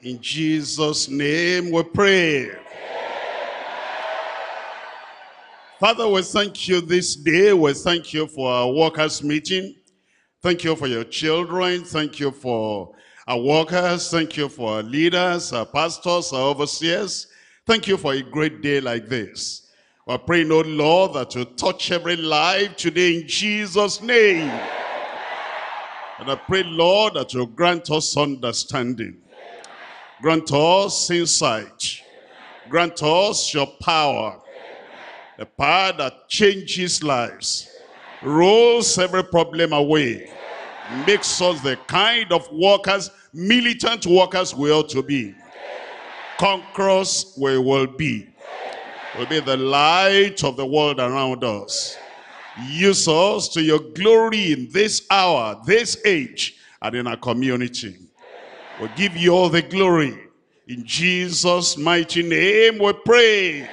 In Jesus' name we pray. Father, we thank you this day. We thank you for our workers meeting. Thank you for your children. Thank you for our workers. Thank you for our leaders, our pastors, our overseers. Thank you for a great day like this. Praying, oh Lord, that you touch every life today in Jesus' name. And I pray, Lord, that you grant us understanding. Grant us insight. Grant us your power the power that changes lives, rolls every problem away, makes us the kind of workers, militant workers we ought to be. Conquerors we will be. We'll be the light of the world around us. Use us to your glory in this hour, this age, and in our community. We'll give you all the glory. In Jesus' mighty name we pray.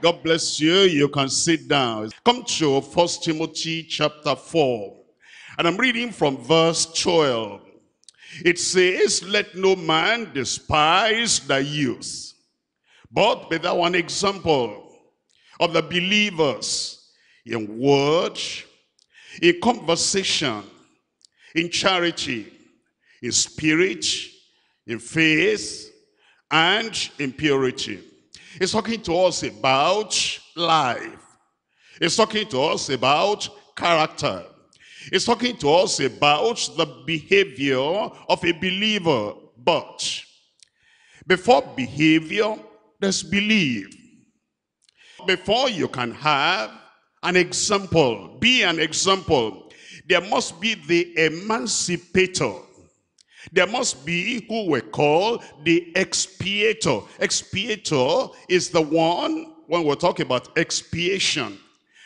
God bless you. You can sit down. Come to First Timothy chapter 4. And I'm reading from verse 12. It says, Let no man despise the youth, but be thou an example of the believers in word, in conversation, in charity, in spirit, in faith, and in purity. He's talking to us about life. He's talking to us about character. He's talking to us about the behavior of a believer. But before behavior, there's belief. Before you can have an example, be an example, there must be the emancipator there must be who we call the expiator. Expiator is the one, when we're talking about expiation,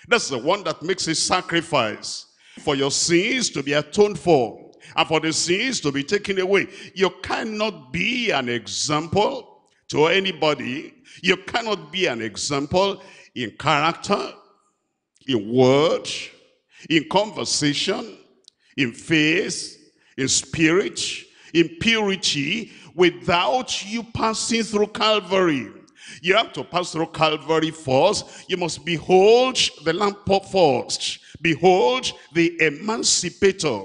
that's the one that makes a sacrifice for your sins to be atoned for and for the sins to be taken away. You cannot be an example to anybody. You cannot be an example in character, in word, in conversation, in faith, in spirit, in purity without you passing through Calvary. You have to pass through Calvary first. You must behold the Lamb first. Behold the emancipator.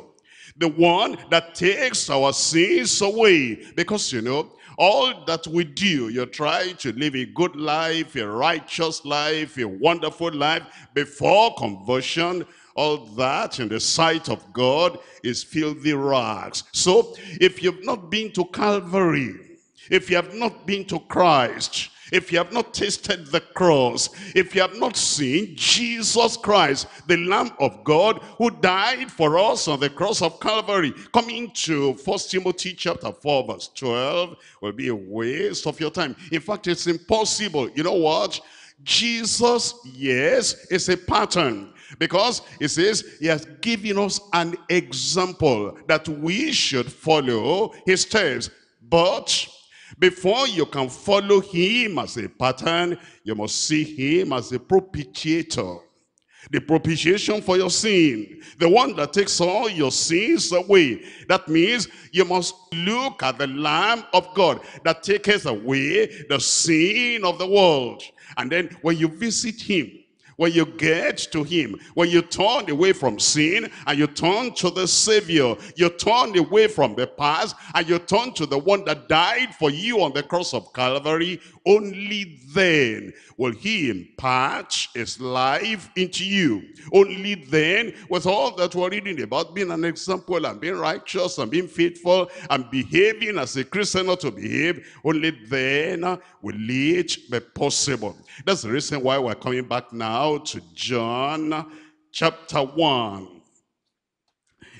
The one that takes our sins away. Because, you know, all that we do, you try to live a good life, a righteous life, a wonderful life before conversion all that in the sight of God is filthy rags. So if you've not been to Calvary, if you have not been to Christ, if you have not tasted the cross, if you have not seen Jesus Christ, the Lamb of God who died for us on the cross of Calvary, coming to First Timothy chapter 4 verse 12 will be a waste of your time. In fact, it's impossible. You know what? Jesus, yes, is a pattern. Because it says he has given us an example that we should follow his steps. But before you can follow him as a pattern, you must see him as a propitiator. The propitiation for your sin. The one that takes all your sins away. That means you must look at the Lamb of God that takes away the sin of the world. And then when you visit him, when you get to him, when you turn away from sin and you turn to the Savior, you turn away from the past and you turn to the one that died for you on the cross of Calvary, only then will he impart his life into you. Only then, with all that we're reading about being an example and being righteous and being faithful and behaving as a Christian ought to behave, only then uh, will it be possible. That's the reason why we're coming back now to John chapter 1.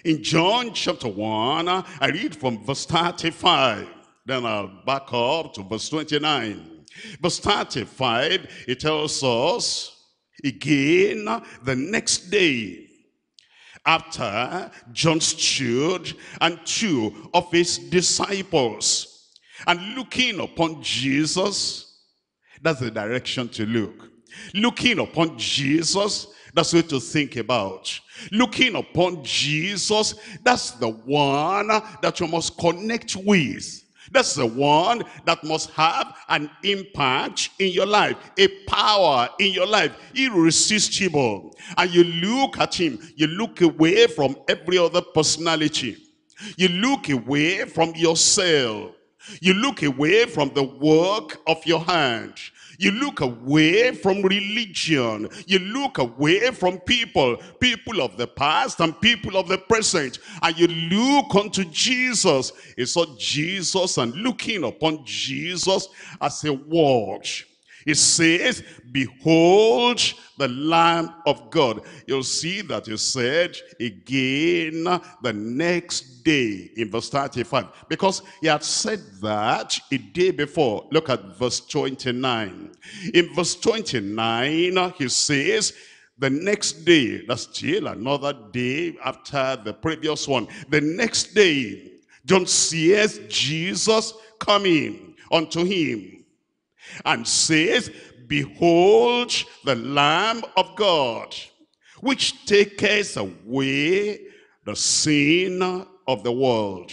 In John chapter 1, uh, I read from verse 35. Then I'll back up to verse 29. Verse 35, it tells us again the next day after John stood and two of his disciples and looking upon Jesus, that's the direction to look. Looking upon Jesus, That's what to think about. Looking upon Jesus, that's the one that you must connect with. That's the one that must have an impact in your life, a power in your life, irresistible. And you look at him, you look away from every other personality. You look away from yourself. You look away from the work of your hand. You look away from religion. You look away from people, people of the past and people of the present. And you look unto Jesus. It's saw Jesus and looking upon Jesus as a watch it says, behold the Lamb of God. You'll see that he said again the next day in verse 35. Because he had said that a day before. Look at verse 29. In verse 29, he says, the next day, that's still another day after the previous one. The next day, John sees Jesus coming unto him and says, Behold the Lamb of God, which taketh away the sin of the world.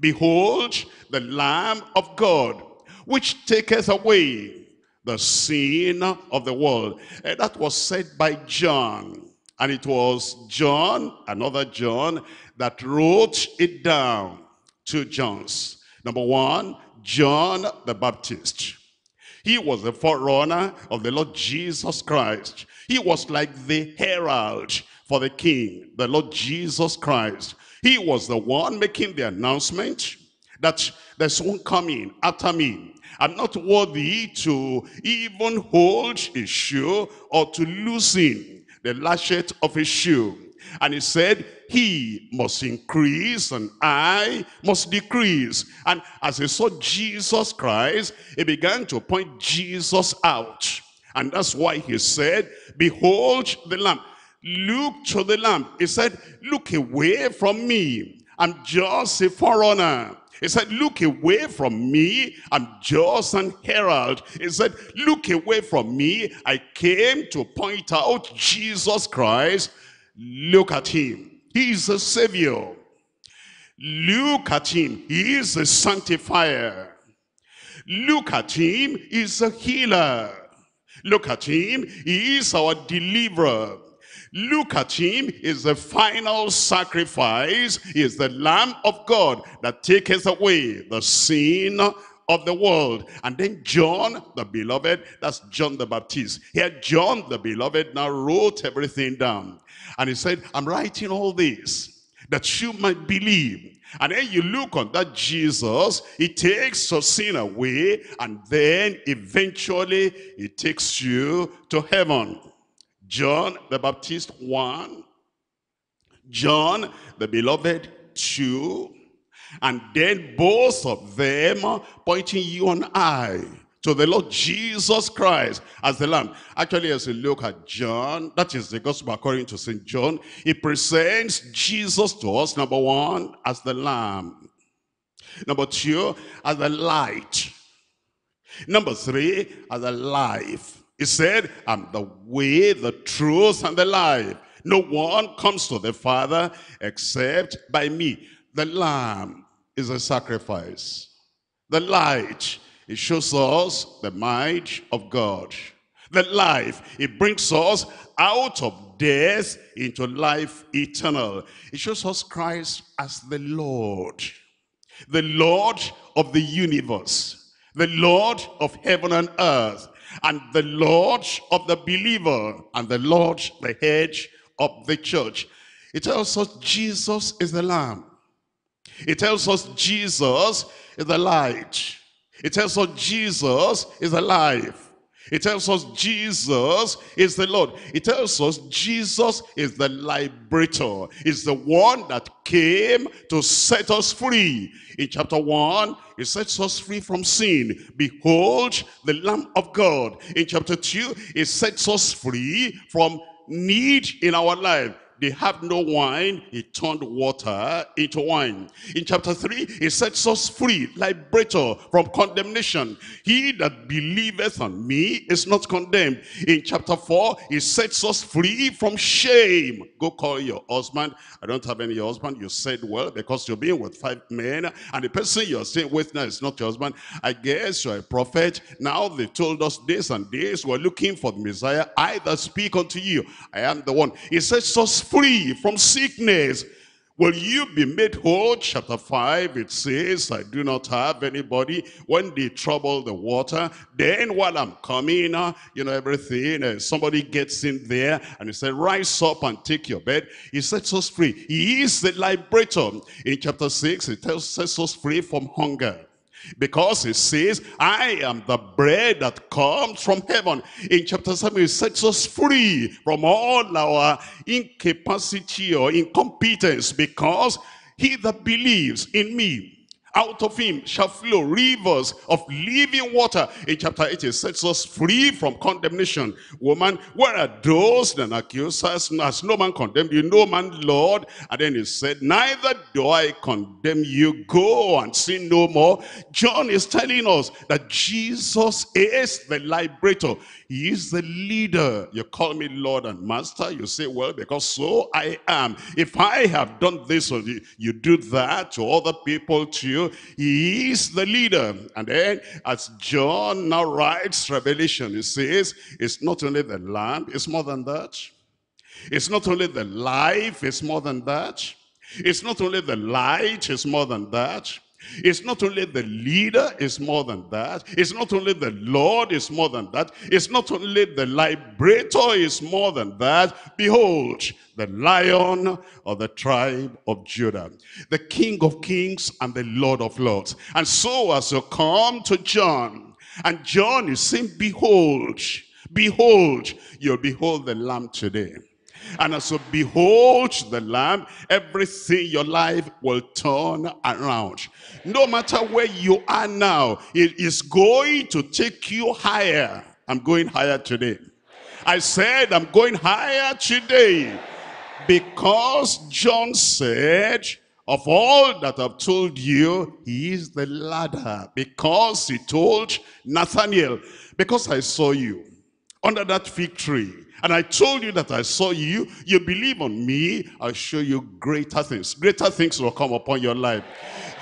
Behold the Lamb of God, which taketh away the sin of the world. And that was said by John. And it was John, another John, that wrote it down. Two Johns. Number one, John the Baptist. He was the forerunner of the Lord Jesus Christ. He was like the herald for the king, the Lord Jesus Christ. He was the one making the announcement that there's one coming after me. I'm not worthy to even hold his shoe or to loosen the latchet of his shoe. And he said, he must increase and I must decrease. And as he saw Jesus Christ, he began to point Jesus out. And that's why he said, behold the Lamb. Look to the Lamb. He said, look away from me. I'm just a forerunner. He said, look away from me. I'm just an herald. He said, look away from me. I came to point out Jesus Christ. Look at him. He is a savior. Look at him. He is a sanctifier. Look at him. He is a healer. Look at him. He is our deliverer. Look at him. He Is the final sacrifice. He is the Lamb of God that takes away the sin of the world. And then John, the beloved, that's John the Baptist. Here, John the beloved now wrote everything down. And he said, I'm writing all this that you might believe. And then you look on that Jesus, he takes your sin away, and then eventually he takes you to heaven. John the Baptist 1, John the beloved 2, and then both of them pointing you and I to the Lord Jesus Christ as the Lamb. Actually, as you look at John, that is the gospel according to St. John, he presents Jesus to us, number one, as the Lamb. Number two, as the light. Number three, as the life. He said, I'm the way, the truth, and the life. No one comes to the Father except by me. The Lamb is a sacrifice. The light it shows us the might of God. The life, it brings us out of death into life eternal. It shows us Christ as the Lord. The Lord of the universe. The Lord of heaven and earth. And the Lord of the believer. And the Lord, the head of the church. It tells us Jesus is the Lamb. It tells us Jesus is the light. It tells us Jesus is alive. It tells us Jesus is the Lord. It tells us Jesus is the liberator. Is the one that came to set us free. In chapter 1, it sets us free from sin. Behold, the Lamb of God. In chapter 2, it sets us free from need in our life. They have no wine, he turned water into wine. In chapter 3, he sets us free, liberator from condemnation. He that believeth on me is not condemned. In chapter 4, he sets us free from shame. Go call your husband. I don't have any husband. You said, well, because you're being with five men, and the person you're staying with now is not your husband. I guess you're a prophet. Now they told us this and this. We're looking for the Messiah. I that speak unto you, I am the one. He sets us free from sickness. Will you be made whole? Chapter 5, it says, I do not have anybody. When they trouble the water, then while I'm coming, uh, you know, everything, uh, somebody gets in there and he said, rise up and take your bed. He sets us free. He is the liberator. In chapter 6, he tells, sets us free from hunger. Because he says, I am the bread that comes from heaven. In chapter 7, he sets us free from all our incapacity or incompetence because he that believes in me out of him shall flow rivers of living water. In chapter 8, it sets us free from condemnation. Woman, where are those that accuse us? Has no man condemned you? No man, Lord. And then he said, neither do I condemn you. Go and sin no more. John is telling us that Jesus is the liberator. He is the leader. You call me Lord and Master. You say, well, because so I am. If I have done this or you, you do that to other people too, he is the leader. And then as John now writes Revelation, he says, it's not only the lamb, it's more than that. It's not only the life, it's more than that. It's not only the light, it's more than that. It's not only the leader, it's more than that. It's not only the Lord, it's more than that. It's not only the liberator, it's more than that. Behold, the lion of the tribe of Judah, the King of kings and the Lord of lords. And so as you come to John, and John is saying, behold, behold, you'll behold the lamb today. And as you behold the Lamb, everything your life will turn around. No matter where you are now, it is going to take you higher. I'm going higher today. I said I'm going higher today. Because John said, of all that I've told you, he is the ladder. Because he told Nathaniel, because I saw you under that fig tree, and I told you that I saw you, you believe on me, I'll show you greater things. Greater things will come upon your life.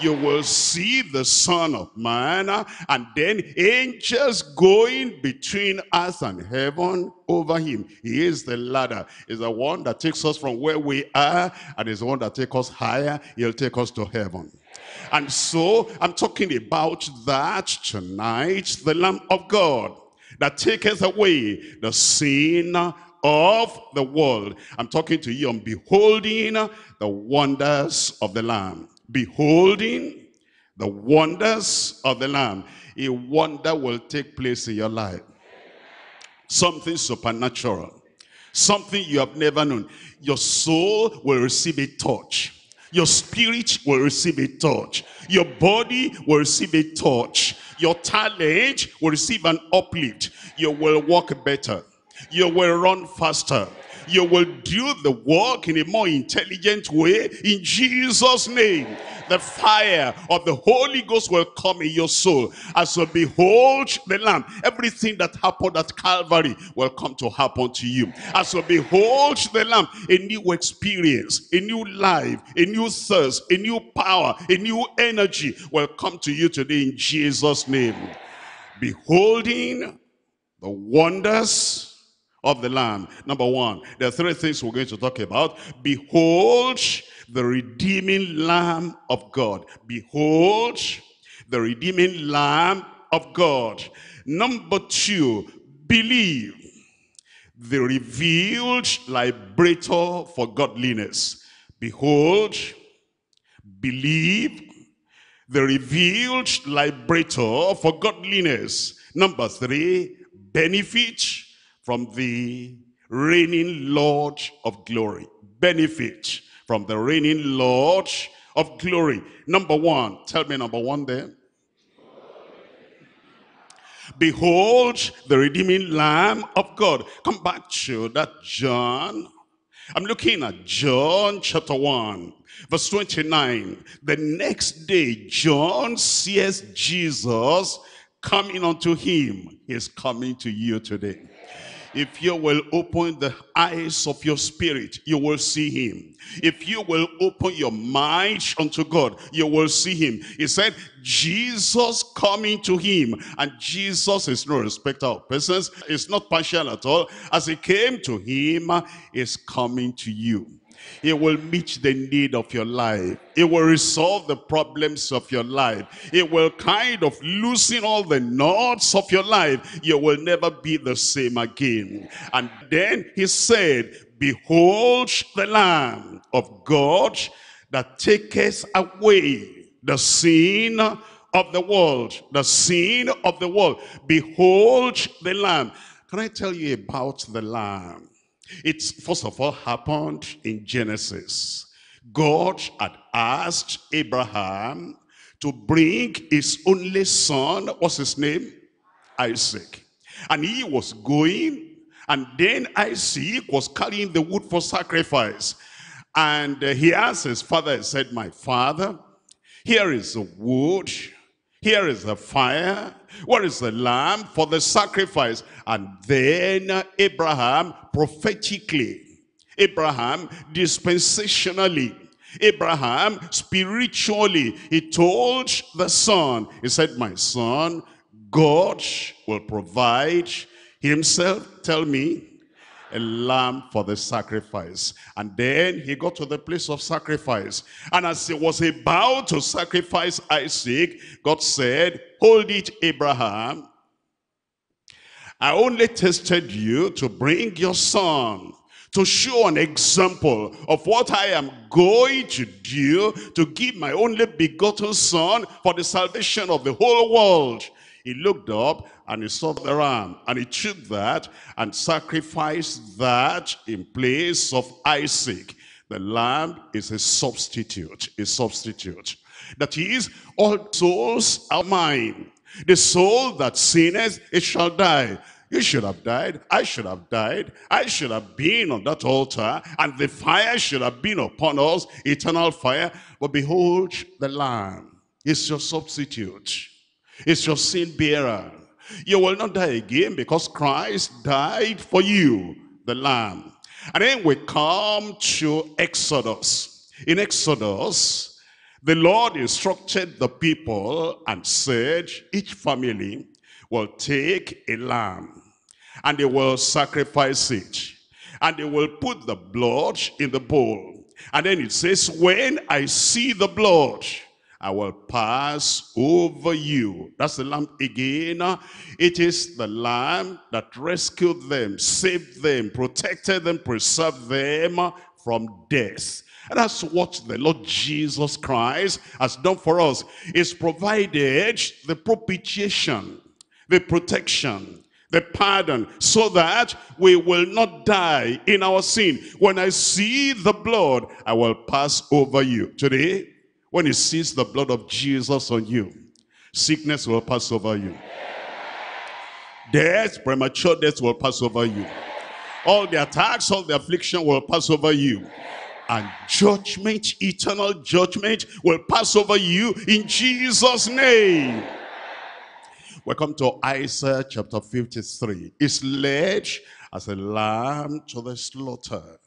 You will see the Son of Man and then angels going between us and heaven over him. He is the ladder. He's the one that takes us from where we are and is the one that takes us higher. He'll take us to heaven. And so I'm talking about that tonight, the Lamb of God that taketh away the sin of the world. I'm talking to you on beholding the wonders of the Lamb. Beholding the wonders of the Lamb. A wonder will take place in your life. Something supernatural. Something you have never known. Your soul will receive a touch. Your spirit will receive a touch. Your body will receive a touch. Your talent will receive an uplift. You will walk better. You will run faster. You will do the work in a more intelligent way in Jesus' name. The fire of the Holy Ghost will come in your soul as you behold the Lamb. Everything that happened at Calvary will come to happen to you. As you behold the Lamb, a new experience, a new life, a new thirst, a new power, a new energy will come to you today in Jesus' name. Beholding the wonders of the Lamb. Number one, there are three things we're going to talk about. Behold the redeeming Lamb of God. Behold the redeeming Lamb of God. Number two, believe the revealed liberator for godliness. Behold, believe the revealed liberator for godliness. Number three, benefit from the reigning Lord of glory. Benefit from the reigning Lord of glory. Number one, tell me number one there. Behold the redeeming Lamb of God. Come back to that John I'm looking at John chapter 1, verse 29. The next day, John sees Jesus coming unto him. He's coming to you today. If you will open the eyes of your spirit, you will see him. If you will open your mind unto God, you will see him. He said, Jesus coming to him. And Jesus is no respecter of persons. It's not partial at all. As he came to him, is coming to you. It will meet the need of your life. It will resolve the problems of your life. It will kind of loosen all the knots of your life. You will never be the same again. And then he said, Behold the Lamb of God that taketh away the sin of the world. The sin of the world. Behold the Lamb. Can I tell you about the Lamb? It's first of all happened in Genesis. God had asked Abraham to bring his only son, what's his name? Isaac. And he was going, and then Isaac was carrying the wood for sacrifice. And he asked his father, he said, my father, here is the wood, here is the fire, Where is the lamb for the sacrifice? And then Abraham prophetically, Abraham dispensationally, Abraham spiritually, he told the son, he said, my son, God will provide himself, tell me, a lamb for the sacrifice. And then he got to the place of sacrifice. And as he was about to sacrifice Isaac, God said, hold it, Abraham. I only tested you to bring your son to show an example of what I am going to do to give my only begotten son for the salvation of the whole world. He looked up and he saw the ram and he took that and sacrificed that in place of Isaac. The lamb is a substitute, a substitute. That is, all souls are mine. The soul that sinneth, it shall die. You should have died. I should have died. I should have been on that altar. And the fire should have been upon us, eternal fire. But behold, the Lamb is your substitute. It's your sin bearer. You will not die again because Christ died for you, the Lamb. And then we come to Exodus. In Exodus, the Lord instructed the people and said, each family will take a lamb and they will sacrifice it. And they will put the blood in the bowl. And then it says, when I see the blood, I will pass over you. That's the lamb again. It is the lamb that rescued them, saved them, protected them, preserved them from death. And that's what the Lord Jesus Christ has done for us. Is provided the propitiation, the protection, the pardon, so that we will not die in our sin. When I see the blood, I will pass over you. Today, when he sees the blood of Jesus on you, sickness will pass over you. Death, premature death will pass over you. All the attacks, all the affliction will pass over you. And judgment, eternal judgment will pass over you in Jesus' name. Welcome to Isaiah chapter 53. It's led as a lamb to the slaughter.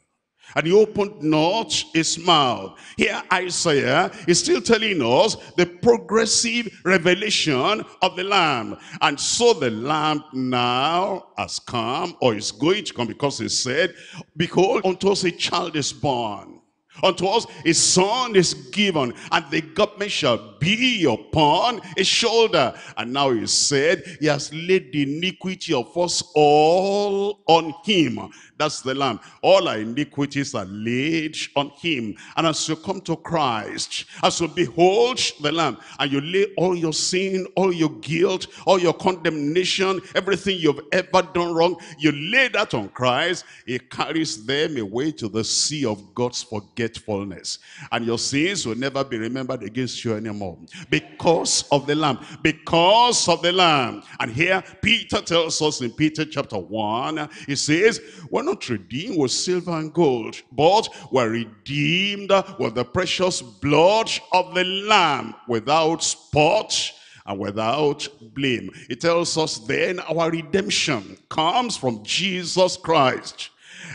And he opened not his mouth. Here Isaiah is still telling us the progressive revelation of the Lamb. And so the Lamb now has come, or is going to come, because he said, Behold, unto us a child is born. Unto us a son is given, and the government shall be upon his shoulder. And now he said, he has laid the iniquity of us all on him. That's the Lamb. All our iniquities are laid on him. And as you come to Christ, as you behold the Lamb, and you lay all your sin, all your guilt, all your condemnation, everything you've ever done wrong, you lay that on Christ, he carries them away to the sea of God's forgetfulness forgetfulness. And your sins will never be remembered against you anymore. Because of the Lamb. Because of the Lamb. And here Peter tells us in Peter chapter 1, he says, we're not redeemed with silver and gold, but we're redeemed with the precious blood of the Lamb without spot and without blame. It tells us then our redemption comes from Jesus Christ.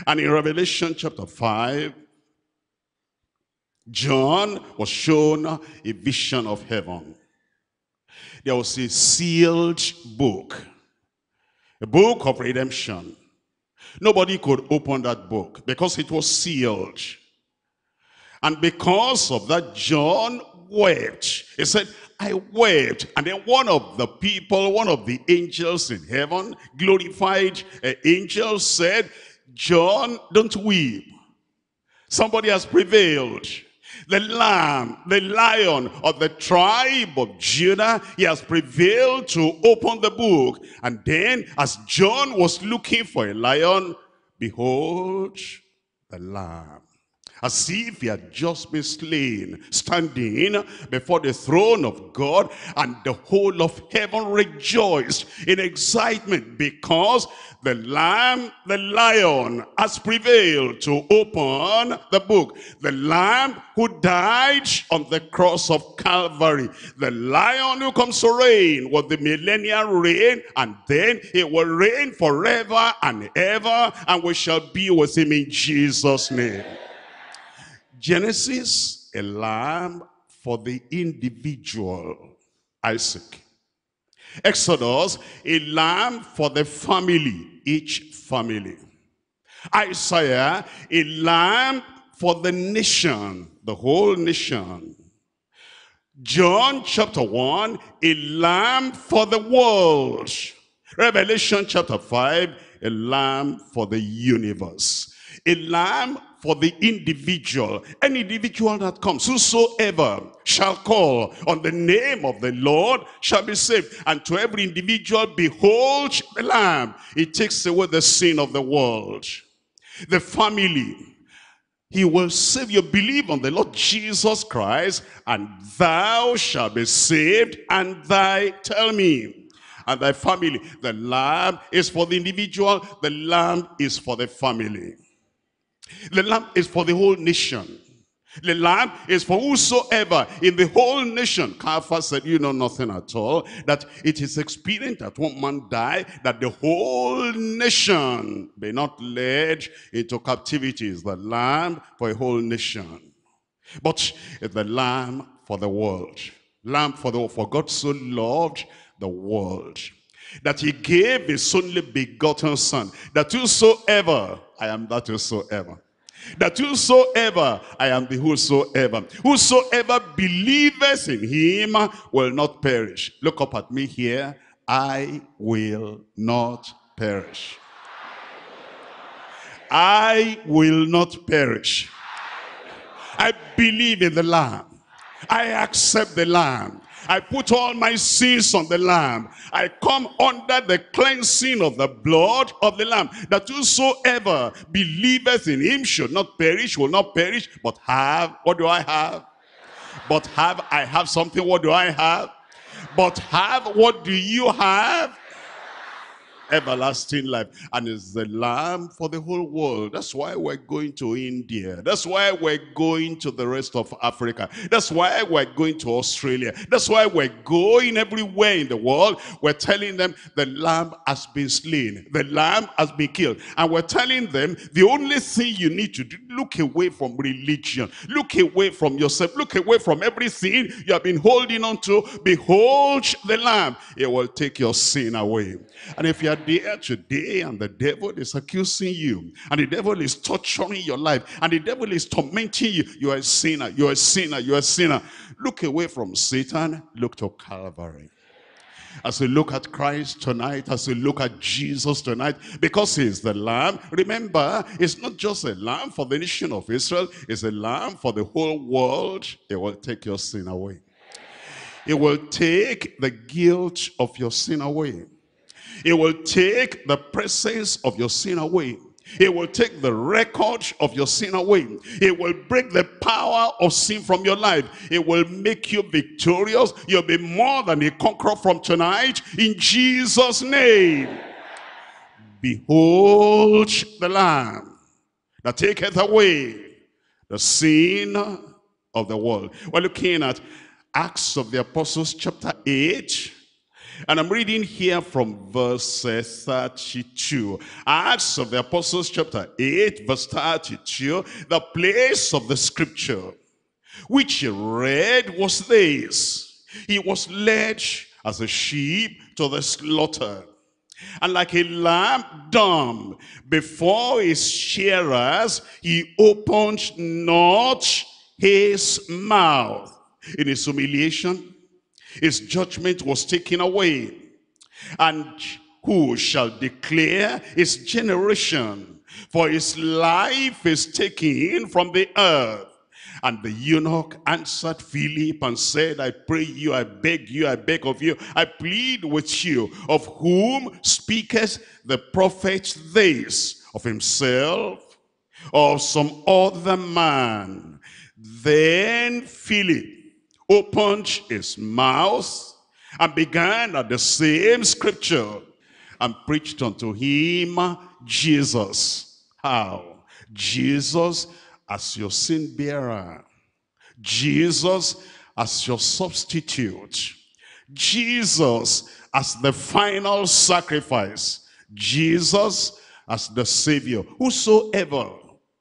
And in Revelation chapter 5, John was shown a vision of heaven. There was a sealed book, a book of redemption. Nobody could open that book because it was sealed. And because of that, John wept. He said, I wept. And then one of the people, one of the angels in heaven, glorified uh, angel said, John, don't weep. Somebody has prevailed. The lamb, the lion of the tribe of Judah, he has prevailed to open the book. And then as John was looking for a lion, behold, the lamb as if he had just been slain, standing before the throne of God, and the whole of heaven rejoiced in excitement because the lamb, the lion, has prevailed to open the book. The lamb who died on the cross of Calvary. The lion who comes to reign with the millennial reign, and then he will reign forever and ever, and we shall be with him in Jesus' name. Genesis, a lamb for the individual, Isaac. Exodus, a lamb for the family, each family. Isaiah, a lamb for the nation, the whole nation. John chapter 1, a lamb for the world. Revelation chapter 5, a lamb for the universe. A lamb for the individual. Any individual that comes, whosoever shall call on the name of the Lord shall be saved. And to every individual, behold the Lamb. It takes away the sin of the world. The family. He will save you. Believe on the Lord Jesus Christ, and thou shalt be saved, and thy, tell me, and thy family. The lamb is for the individual, the lamb is for the family. The lamb is for the whole nation. The lamb is for whosoever in the whole nation. Caiaphas said, you know nothing at all. That it is expedient that one man die, that the whole nation be not led into captivity. Is the lamb for a whole nation. But the lamb for the world. Lamb for the world. For God so loved the world that he gave his only begotten son, that whosoever, I am that whosoever, that whosoever, I am the whosoever, whosoever believeth in him will not perish. Look up at me here. I will not perish. I will not perish. I believe in the Lamb. I accept the Lamb. I put all my sins on the Lamb. I come under the cleansing of the blood of the Lamb. That whosoever believeth in him should not perish, will not perish, but have, what do I have? But have, I have something, what do I have? But have, what do you have? Everlasting life and is the lamb for the whole world. That's why we're going to india. That's why we're going to the rest of africa. That's why we're going to australia. That's why we're going everywhere in the world. We're telling them the lamb has been slain. The lamb has been killed. And we're telling them the only thing you need to do look away from religion. Look away from yourself. Look away from everything you have been holding on to. Behold the lamb. It will take your sin away. And if you are there today and the devil is accusing you and the devil is torturing your life and the devil is tormenting you, you are a sinner, you are a sinner, you are a sinner. Look away from Satan, look to Calvary. As we look at Christ tonight, as we look at Jesus tonight, because he's the lamb, remember, it's not just a lamb for the nation of Israel, it's a lamb for the whole world. It will take your sin away. It will take the guilt of your sin away. It will take the presence of your sin away. It will take the record of your sin away. It will break the power of sin from your life. It will make you victorious. You'll be more than a conqueror from tonight in Jesus' name. Behold the Lamb that taketh away the sin of the world. We're looking at Acts of the Apostles chapter 8 and I'm reading here from verse 32. Acts of the Apostles chapter 8 verse 32. The place of the scripture which he read was this. He was led as a sheep to the slaughter. And like a lamb dumb before his shearers, he opened not his mouth. In his humiliation, his judgment was taken away. And who shall declare his generation? For his life is taken from the earth. And the eunuch answered Philip and said, I pray you, I beg you, I beg of you, I plead with you, of whom speaketh the prophet this, of himself, or some other man? Then Philip opened his mouth and began at the same scripture and preached unto him Jesus. How? Jesus as your sin bearer. Jesus as your substitute. Jesus as the final sacrifice. Jesus as the Savior. Whosoever,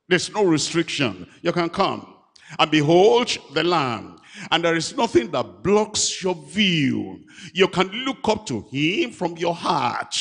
there's no restriction. You can come. And behold the Lamb and there is nothing that blocks your view. You can look up to him from your heart.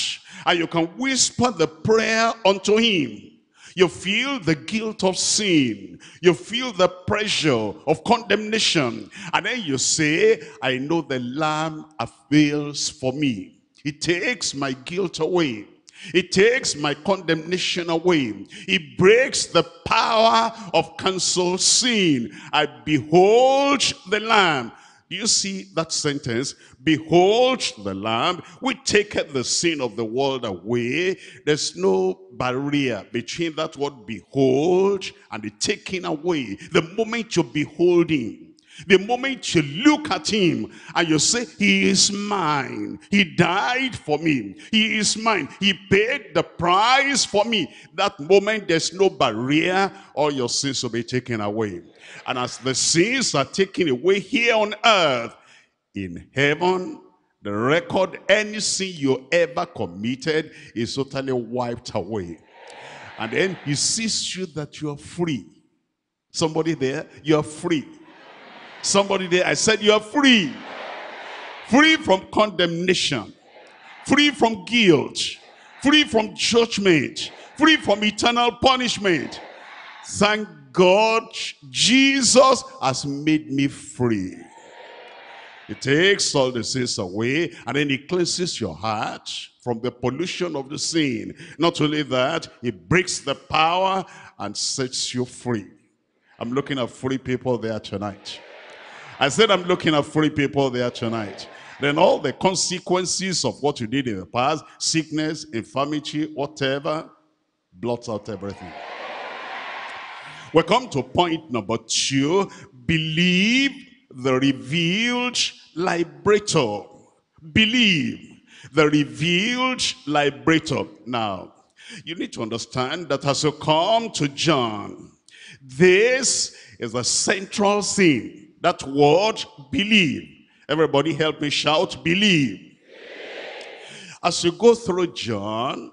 And you can whisper the prayer unto him. You feel the guilt of sin. You feel the pressure of condemnation. And then you say, I know the Lamb avails for me. He takes my guilt away. It takes my condemnation away. It breaks the power of cancel sin. I behold the Lamb. Do you see that sentence? Behold the Lamb, we take the sin of the world away. There's no barrier between that word behold and the taking away. The moment you behold him, the moment you look at him and you say, he is mine. He died for me. He is mine. He paid the price for me. That moment, there's no barrier. All your sins will be taken away. And as the sins are taken away here on earth, in heaven, the record, any sin you ever committed is totally wiped away. And then he sees you that you are free. Somebody there, you are free. Somebody there, I said you are free. Free from condemnation. Free from guilt. Free from judgment. Free from eternal punishment. Thank God Jesus has made me free. He takes all the sins away and then he cleanses your heart from the pollution of the sin. Not only that, he breaks the power and sets you free. I'm looking at free people there tonight. I said I'm looking at free people there tonight. Then all the consequences of what you did in the past, sickness, infirmity, whatever, blots out everything. We come to point number two. Believe the revealed liberator. Believe the revealed liberator. Now, you need to understand that as you come to John, this is the central thing that word, believe. Everybody help me shout, believe. As you go through John,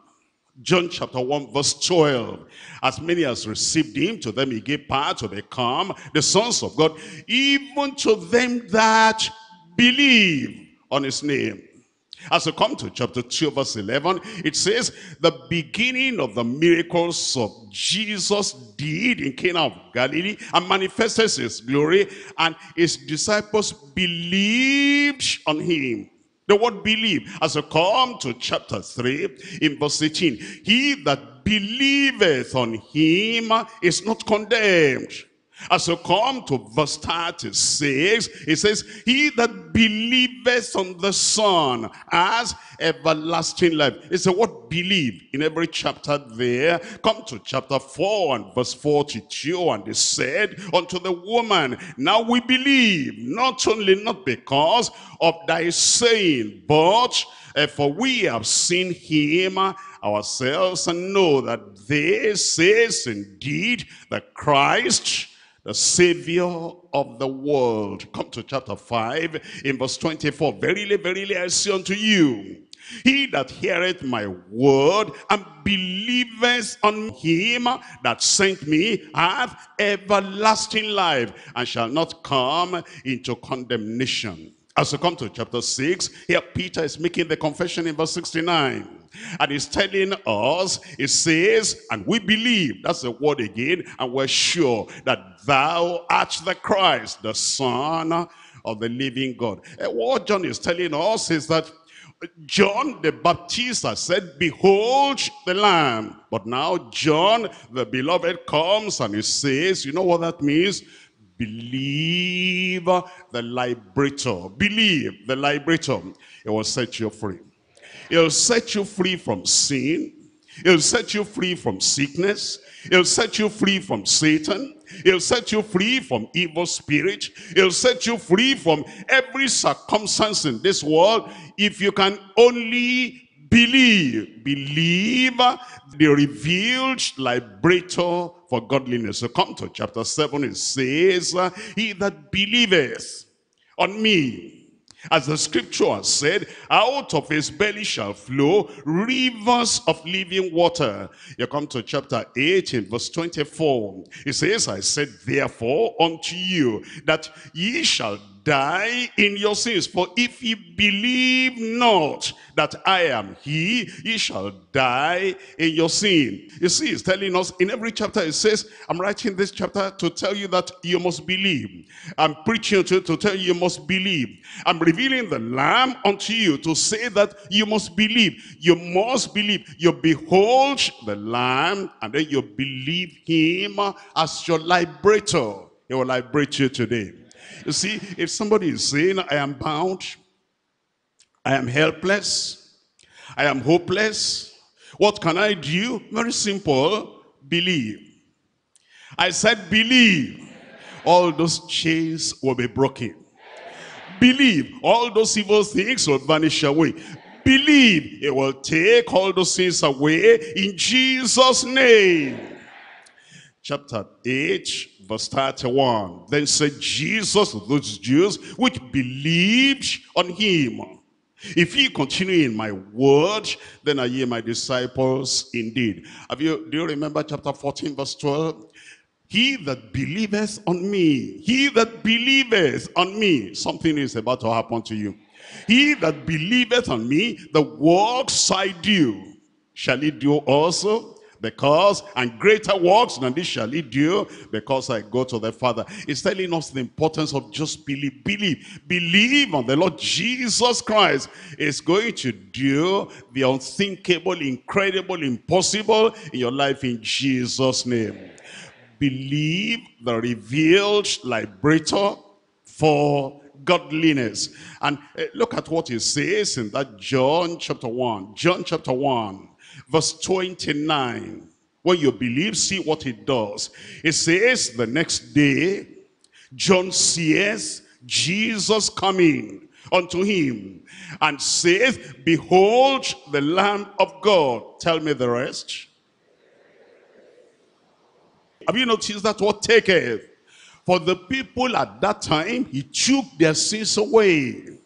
John chapter 1 verse 12. As many as received him, to them he gave power to become the sons of God, even to them that believe on his name. As we come to chapter 2 verse 11, it says, the beginning of the miracles of Jesus did in Cana of Galilee and manifested his glory and his disciples believed on him. The word believe, as we come to chapter 3 in verse 18, he that believeth on him is not condemned. As we come to verse 36, it says, He that believeth on the Son has everlasting life. It's a word believe in every chapter there. Come to chapter 4 and verse 42 and they said unto the woman, now we believe, not only not because of thy saying, but uh, for we have seen him ourselves and know that this is indeed the Christ, the Savior of the world. Come to chapter 5 in verse 24. Verily, verily, I say unto you, he that heareth my word and believeth on him that sent me hath everlasting life and shall not come into condemnation. As we come to chapter 6, here Peter is making the confession in verse 69. And he's telling us, it says, and we believe, that's the word again, and we're sure that thou art the Christ, the Son of the living God. And what John is telling us is that John the Baptist has said, behold the Lamb. But now John, the beloved, comes and he says, you know what that means? Believe the liberator. Believe the liberator. It will set you free. It'll set you free from sin. It'll set you free from sickness. It'll set you free from Satan. It'll set you free from evil spirit. It'll set you free from every circumstance in this world if you can only believe. Believe the revealed liberator for godliness. So come to chapter 7, it says, He that believeth on me, as the scripture has said, out of his belly shall flow rivers of living water. You come to chapter 8 in verse 24. It says, I said therefore unto you that ye shall die in your sins. For if ye believe not that I am he, ye shall die in your sin. You see, it's telling us in every chapter, it says, I'm writing this chapter to tell you that you must believe. I'm preaching to, to tell you you must believe. I'm revealing the Lamb unto you to say that you must believe. You must believe. You behold the Lamb and then you believe him as your liberator. He will liberate you today. You see, if somebody is saying, I am bound, I am helpless, I am hopeless, what can I do? Very simple, believe. I said believe. All those chains will be broken. Believe. All those evil things will vanish away. Believe. It will take all those things away in Jesus' name. Chapter 8, verse 31. Then said Jesus to those Jews which believed on him. If ye continue in my word, then are ye my disciples indeed. Have you, do you remember chapter 14 verse 12? He that believeth on me, he that believeth on me, something is about to happen to you. He that believeth on me, the works I do, shall he do also? Because and greater works than this shall he do because I go to the Father. It's telling us the importance of just believe, believe, believe on the Lord Jesus Christ is going to do the unthinkable, incredible, impossible in your life in Jesus' name. Believe the revealed liberator for godliness. And uh, look at what he says in that John chapter 1. John chapter 1 verse 29. When you believe, see what it does. It says the next day, John sees Jesus coming unto him and saith, Behold the Lamb of God. Tell me the rest. Have you noticed that what taketh? For the people at that time, he took their sins away.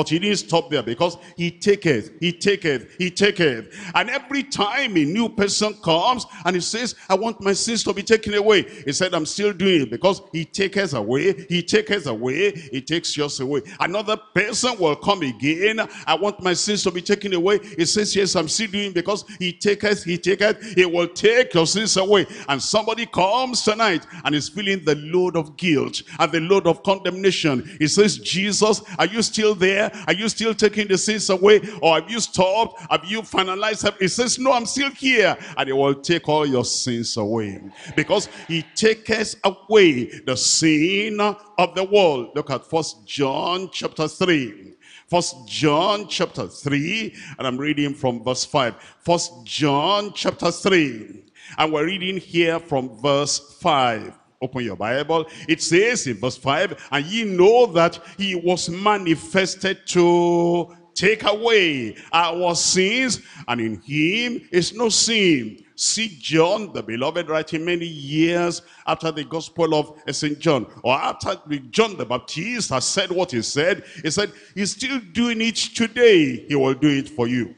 But he didn't stop there because he taketh, he taketh, he taketh. And every time a new person comes and he says, I want my sins to be taken away. He said, I'm still doing it because he taketh away, he taketh away, he takes yours away. Another person will come again. I want my sins to be taken away. He says, yes, I'm still doing because he taketh, he taketh, he will take your sins away. And somebody comes tonight and is feeling the load of guilt and the load of condemnation. He says, Jesus, are you still there? Are you still taking the sins away? Or have you stopped? Have you finalized? He says, no, I'm still here. And he will take all your sins away. Because he takes away the sin of the world. Look at First John chapter 3. First John chapter 3, and I'm reading from verse 5. First John chapter 3, and we're reading here from verse 5. Open your Bible. It says in verse 5, And ye know that he was manifested to take away our sins, and in him is no sin. See John, the beloved, writing many years after the gospel of uh, St. John, or after John the Baptist has said what he said, he said, he's still doing it today. He will do it for you.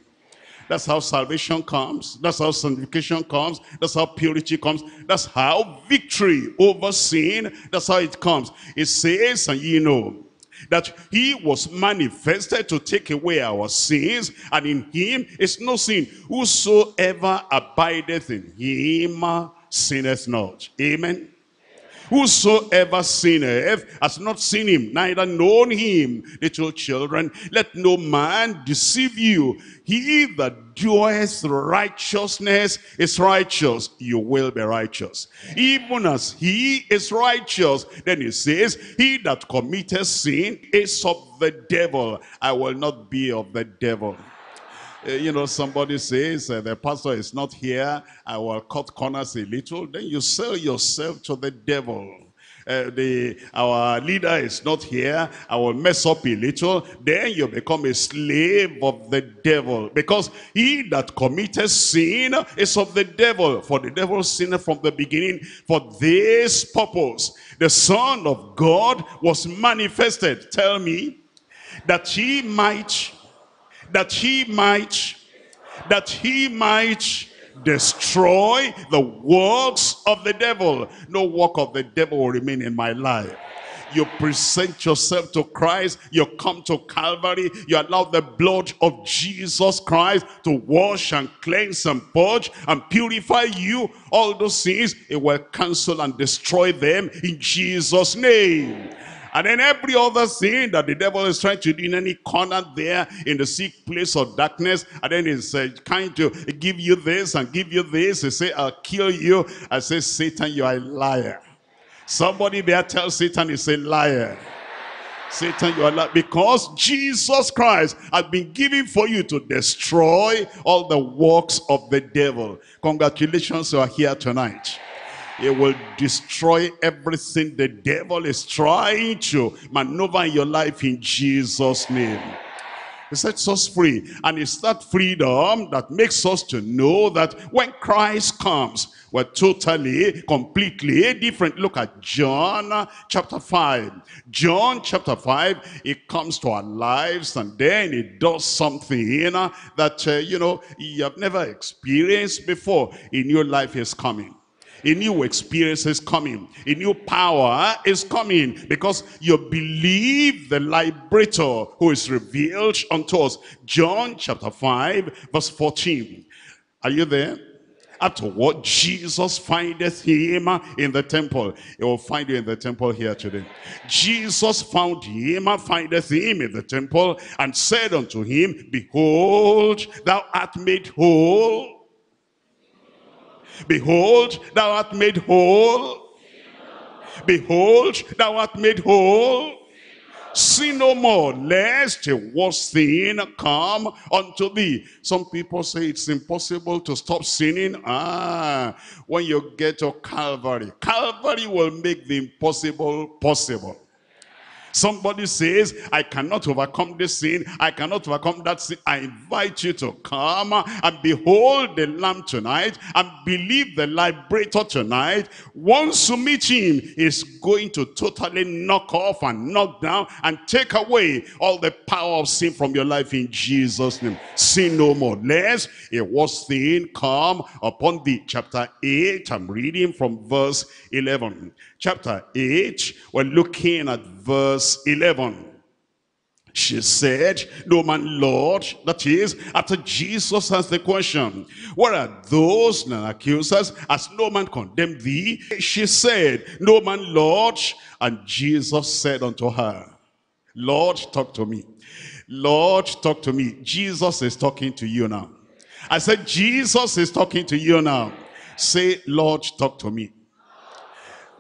That's how salvation comes. That's how sanctification comes. That's how purity comes. That's how victory over sin, that's how it comes. It says, and you know, that he was manifested to take away our sins, and in him is no sin. Whosoever abideth in him sinneth not. Amen. Whosoever sinneth has not seen him, neither known him. Little children, let no man deceive you. He that doeth righteousness is righteous. You will be righteous. Even as he is righteous. Then he says, he that committeth sin is of the devil. I will not be of the devil. Uh, you know, somebody says uh, the pastor is not here, I will cut corners a little, then you sell yourself to the devil. Uh, the our leader is not here. I will mess up a little. Then you become a slave of the devil because he that committed sin is of the devil. For the devil sinned from the beginning for this purpose. The son of god was manifested. Tell me that he might that he might, that he might destroy the works of the devil. No work of the devil will remain in my life you present yourself to Christ, you come to Calvary, you allow the blood of Jesus Christ to wash and cleanse and purge and purify you. All those sins, it will cancel and destroy them in Jesus' name. And then every other sin that the devil is trying to do in any corner there in the sick place of darkness, and then he's uh, trying to give you this and give you this. He say, I'll kill you. I say, Satan, you are a liar. Somebody there tell Satan he's a liar. Satan, you are liar. Because Jesus Christ has been given for you to destroy all the works of the devil. Congratulations, you are here tonight. It will destroy everything the devil is trying to maneuver in your life in Jesus' name. He sets us free. And it's that freedom that makes us to know that when Christ comes, we're totally, completely different. Look at John chapter 5. John chapter 5, it comes to our lives and then it does something that, uh, you know, you have never experienced before. In your life is coming. A new experience is coming. A new power is coming because you believe the liberator who is revealed unto us. John chapter 5 verse 14. Are you there? After what Jesus findeth him in the temple. He will find you in the temple here today. Jesus found him, findeth him in the temple, and said unto him, Behold, thou art made whole Behold, thou art made whole. Behold, thou art made whole. Sin no more, lest a worse thing come unto thee. Some people say it's impossible to stop sinning. Ah, when you get to Calvary, Calvary will make the impossible possible. Somebody says, I cannot overcome this sin. I cannot overcome that sin. I invite you to come and behold the Lamb tonight and believe the liberator tonight. Once you meet him, is going to totally knock off and knock down and take away all the power of sin from your life in Jesus' name. Sin no more. Lest a worse thing come upon thee. Chapter 8, I'm reading from verse 11 chapter 8, we're looking at verse 11. She said, no man, Lord, that is, after Jesus asked the question, where are those now? accusers? As no man condemned thee? She said, no man, Lord. And Jesus said unto her, Lord, talk to me. Lord, talk to me. Jesus is talking to you now. I said, Jesus is talking to you now. Say, Lord, talk to me.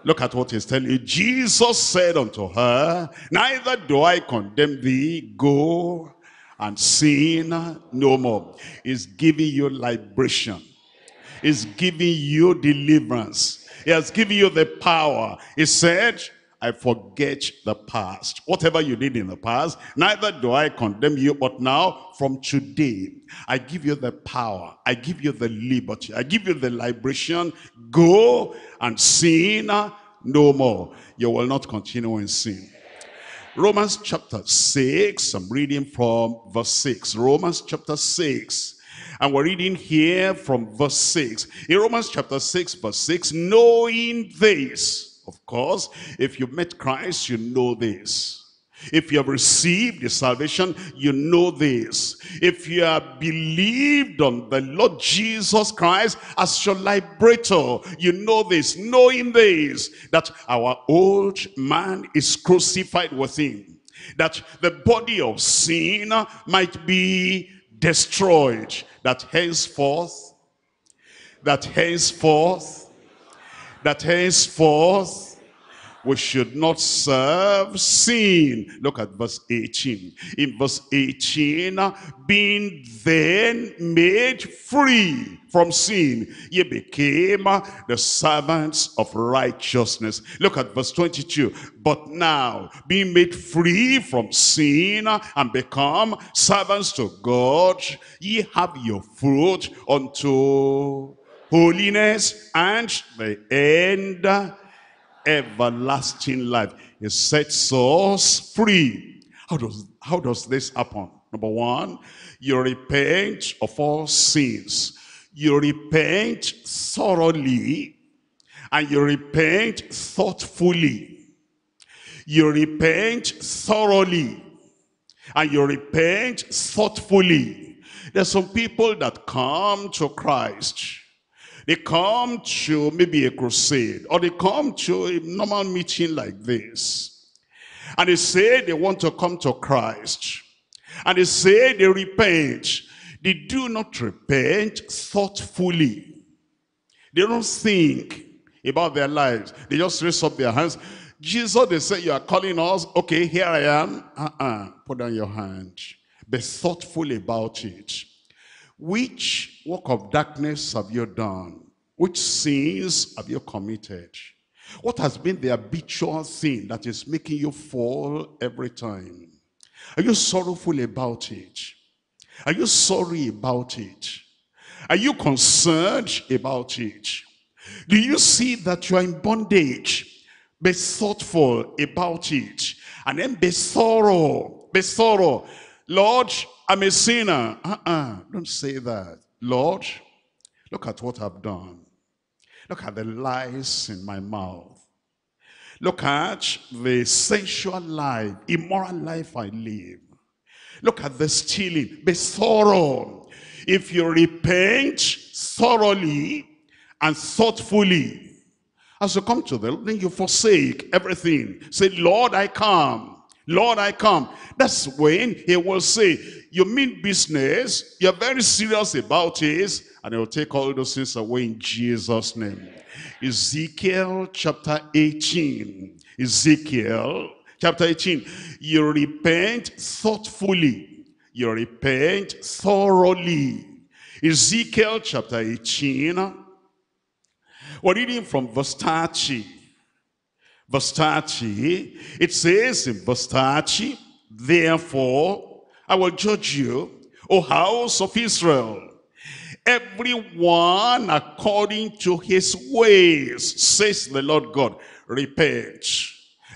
Look at what he's telling you. Jesus said unto her, Neither do I condemn thee, go and sin no more. He's giving you liberation. He's giving you deliverance. He has given you the power. He said, I forget the past. Whatever you did in the past, neither do I condemn you, but now from today, I give you the power. I give you the liberty. I give you the liberation. Go and sin no more. You will not continue in sin. Romans chapter 6, I'm reading from verse 6. Romans chapter 6. And we're reading here from verse 6. In Romans chapter 6, verse 6, knowing this, course, if you met Christ, you know this. If you have received salvation, you know this. If you have believed on the Lord Jesus Christ as your liberator, you know this, knowing this, that our old man is crucified with him. That the body of sin might be destroyed. That henceforth, that henceforth, that henceforth, we should not serve sin. Look at verse 18. In verse 18, being then made free from sin, ye became the servants of righteousness. Look at verse 22. But now, being made free from sin and become servants to God, ye have your fruit unto holiness and the end everlasting life. He sets us free. How does, how does this happen? Number one, you repent of all sins. You repent thoroughly and you repent thoughtfully. You repent thoroughly and you repent thoughtfully. There's some people that come to Christ they come to maybe a crusade or they come to a normal meeting like this. And they say they want to come to Christ. And they say they repent. They do not repent thoughtfully. They don't think about their lives. They just raise up their hands. Jesus, they say, you are calling us. Okay, here I am. Uh-uh. Put down your hand. Be thoughtful about it. Which work of darkness have you done? Which sins have you committed? What has been the habitual sin that is making you fall every time? Are you sorrowful about it? Are you sorry about it? Are you concerned about it? Do you see that you are in bondage? Be thoughtful about it. And then be sorrow. Be sorrow. Lord, I'm a sinner. Uh-uh. Don't say that. Lord, look at what I've done. Look at the lies in my mouth. Look at the sensual life, immoral life I live. Look at the stealing. Be thorough. If you repent thoroughly and thoughtfully, as you come to the Lord, then you forsake everything. Say, Lord, I come. Lord, I come. That's when he will say, you mean business, you're very serious about it, and he will take all those things away in Jesus' name. Ezekiel chapter 18. Ezekiel chapter 18. You repent thoughtfully. You repent thoroughly. Ezekiel chapter 18. We're reading from verse 30. Verse 30. It says in verse 30, Therefore I will judge you, O house of Israel Everyone according to his ways, says the Lord God. Repent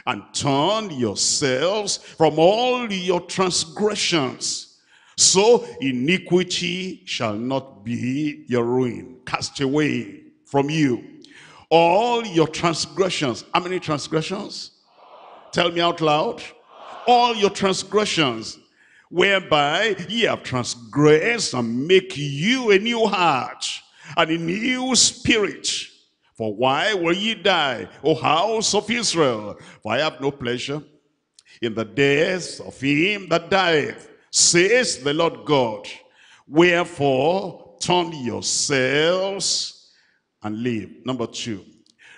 and turn yourselves from all your transgressions. So iniquity shall not be your ruin. Cast away from you all your transgressions. How many transgressions? Tell me out loud. All your transgressions whereby ye have transgressed and make you a new heart and a new spirit. For why will ye die, O house of Israel? For I have no pleasure in the death of him that dieth, says the Lord God. Wherefore, turn yourselves and live. Number two,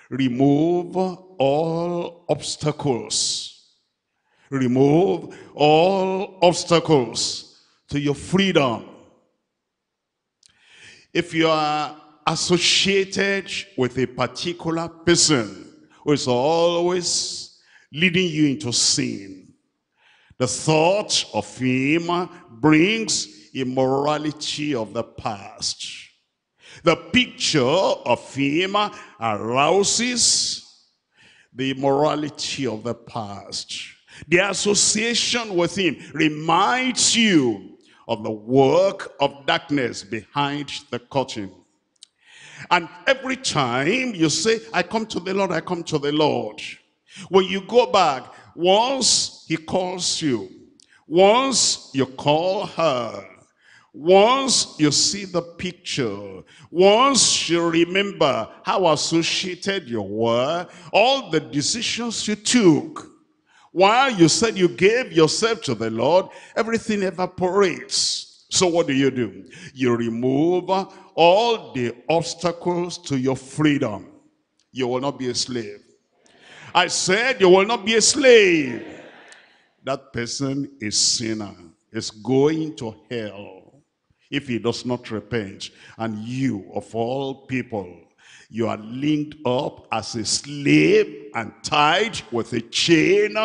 remove all obstacles. Remove all obstacles to your freedom. If you are associated with a particular person who is always leading you into sin, the thought of him brings immorality of the past. The picture of him arouses the immorality of the past. The association with him reminds you of the work of darkness behind the curtain. And every time you say, I come to the Lord, I come to the Lord. When you go back, once he calls you, once you call her, once you see the picture, once you remember how associated you were, all the decisions you took, while you said you gave yourself to the Lord, everything evaporates. So what do you do? You remove all the obstacles to your freedom. You will not be a slave. I said you will not be a slave. That person is sinner, is going to hell if he does not repent. And you, of all people, you are linked up as a slave and tied with a chain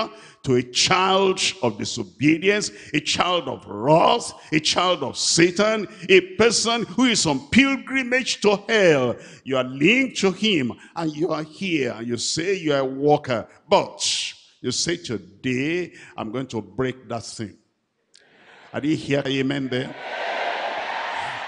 to a child of disobedience, a child of wrath, a child of Satan, a person who is on pilgrimage to hell. You are linked to him and you are here and you say you are a walker. But you say today, I'm going to break that thing. I didn't hear amen there.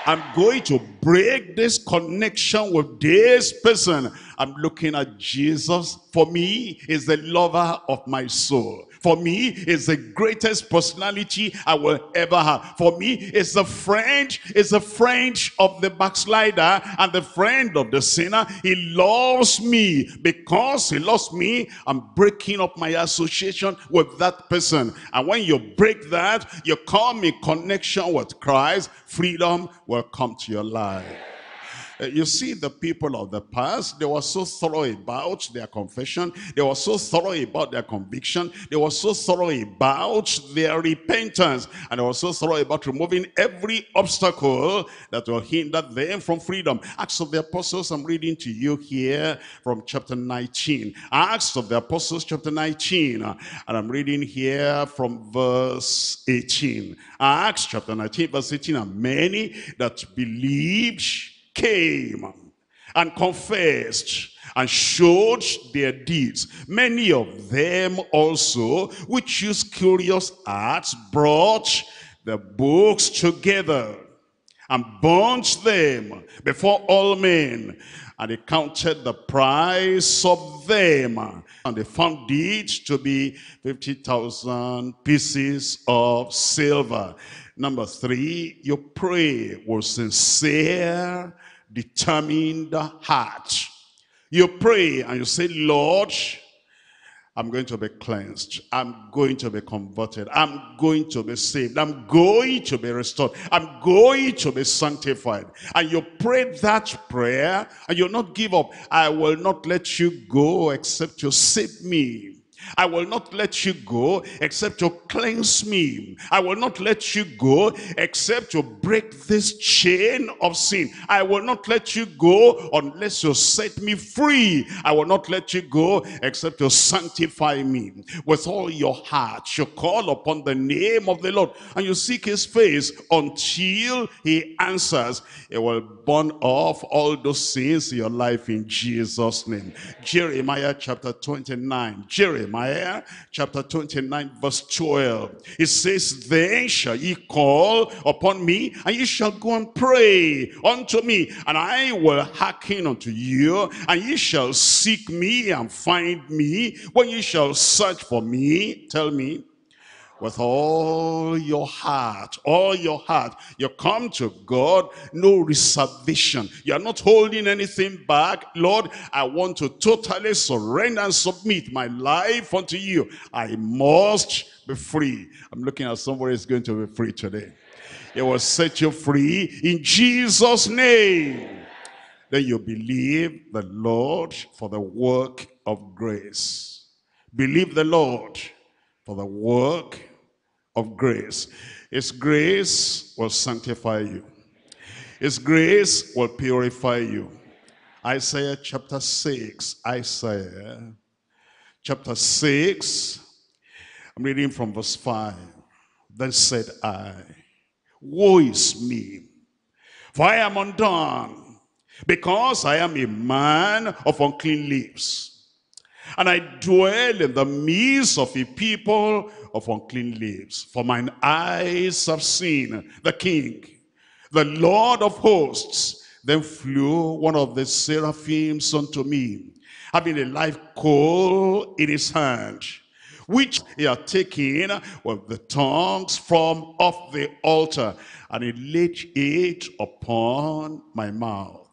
I'm going to break this connection with this person. I'm looking at Jesus. For me, is the lover of my soul. For me, is the greatest personality I will ever have. For me, is the friend, is the friend of the backslider and the friend of the sinner. He loves me. Because he loves me, I'm breaking up my association with that person. And when you break that, you come in connection with Christ, freedom will come to your life. Uh, you see the people of the past, they were so thorough about their confession. They were so thorough about their conviction. They were so thorough about their repentance. And they were so thorough about removing every obstacle that will hinder them from freedom. Acts of the Apostles, I'm reading to you here from chapter 19. Acts of the Apostles, chapter 19. And I'm reading here from verse 18. Acts chapter 19, verse 18. And many that believed came and confessed and showed their deeds. Many of them also, which used curious arts, brought the books together and burnt them before all men. And they counted the price of them. And they found it to be 50,000 pieces of silver. Number three, you pray with sincere determined heart. You pray and you say, Lord, I'm going to be cleansed. I'm going to be converted. I'm going to be saved. I'm going to be restored. I'm going to be sanctified. And you pray that prayer and you not give up. I will not let you go except you save me. I will not let you go except to cleanse me. I will not let you go except to break this chain of sin. I will not let you go unless you set me free. I will not let you go except to sanctify me. With all your heart, you call upon the name of the Lord and you seek his face until he answers. It will burn off all those sins in your life in Jesus' name. Jeremiah chapter 29. Jeremiah Jeremiah chapter 29 verse 12. It says, Then shall ye call upon me, and ye shall go and pray unto me, and I will hearken unto you, and ye shall seek me and find me, when ye shall search for me, tell me, with all your heart, all your heart. You come to God, no reservation. You're not holding anything back. Lord, I want to totally surrender and submit my life unto you. I must be free. I'm looking at somebody who's going to be free today. It will set you free in Jesus' name. Then you believe the Lord for the work of grace. Believe the Lord for the work of grace. His grace will sanctify you. His grace will purify you. Isaiah chapter 6. Isaiah chapter 6. I'm reading from verse 5. Then said I, Woe is me, for I am undone, because I am a man of unclean lips and I dwell in the midst of a people of unclean lips. For mine eyes have seen the King, the Lord of hosts. Then flew one of the seraphims unto me, having a live coal in his hand, which he had taken with the tongues from off the altar, and he laid it upon my mouth,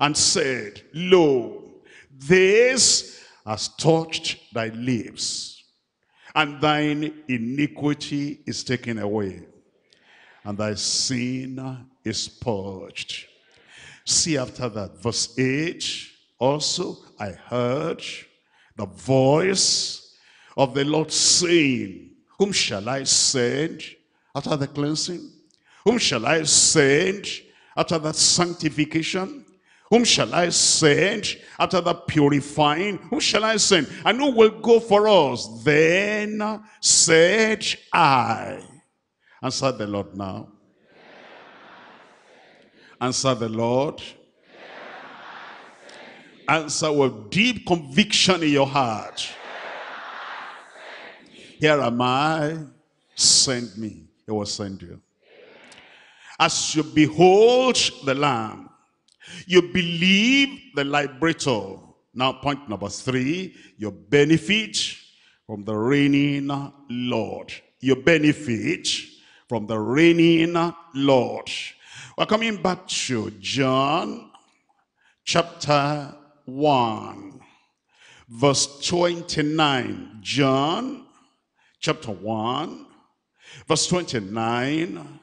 and said, Lo, this has touched thy lips, and thine iniquity is taken away, and thy sin is purged. See after that, verse 8, also I heard the voice of the Lord saying, Whom shall I send after the cleansing? Whom shall I send after that sanctification? Whom shall I send after the purifying? Whom shall I send? And who will go for us? Then said I. Answer the Lord now. Answer the Lord. Answer with deep conviction in your heart. Here am I, send me. He will send you. As you behold the Lamb, you believe the liberator. Now point number three, you benefit from the reigning Lord. You benefit from the reigning Lord. We're coming back to John chapter 1 verse 29. John chapter 1 verse 29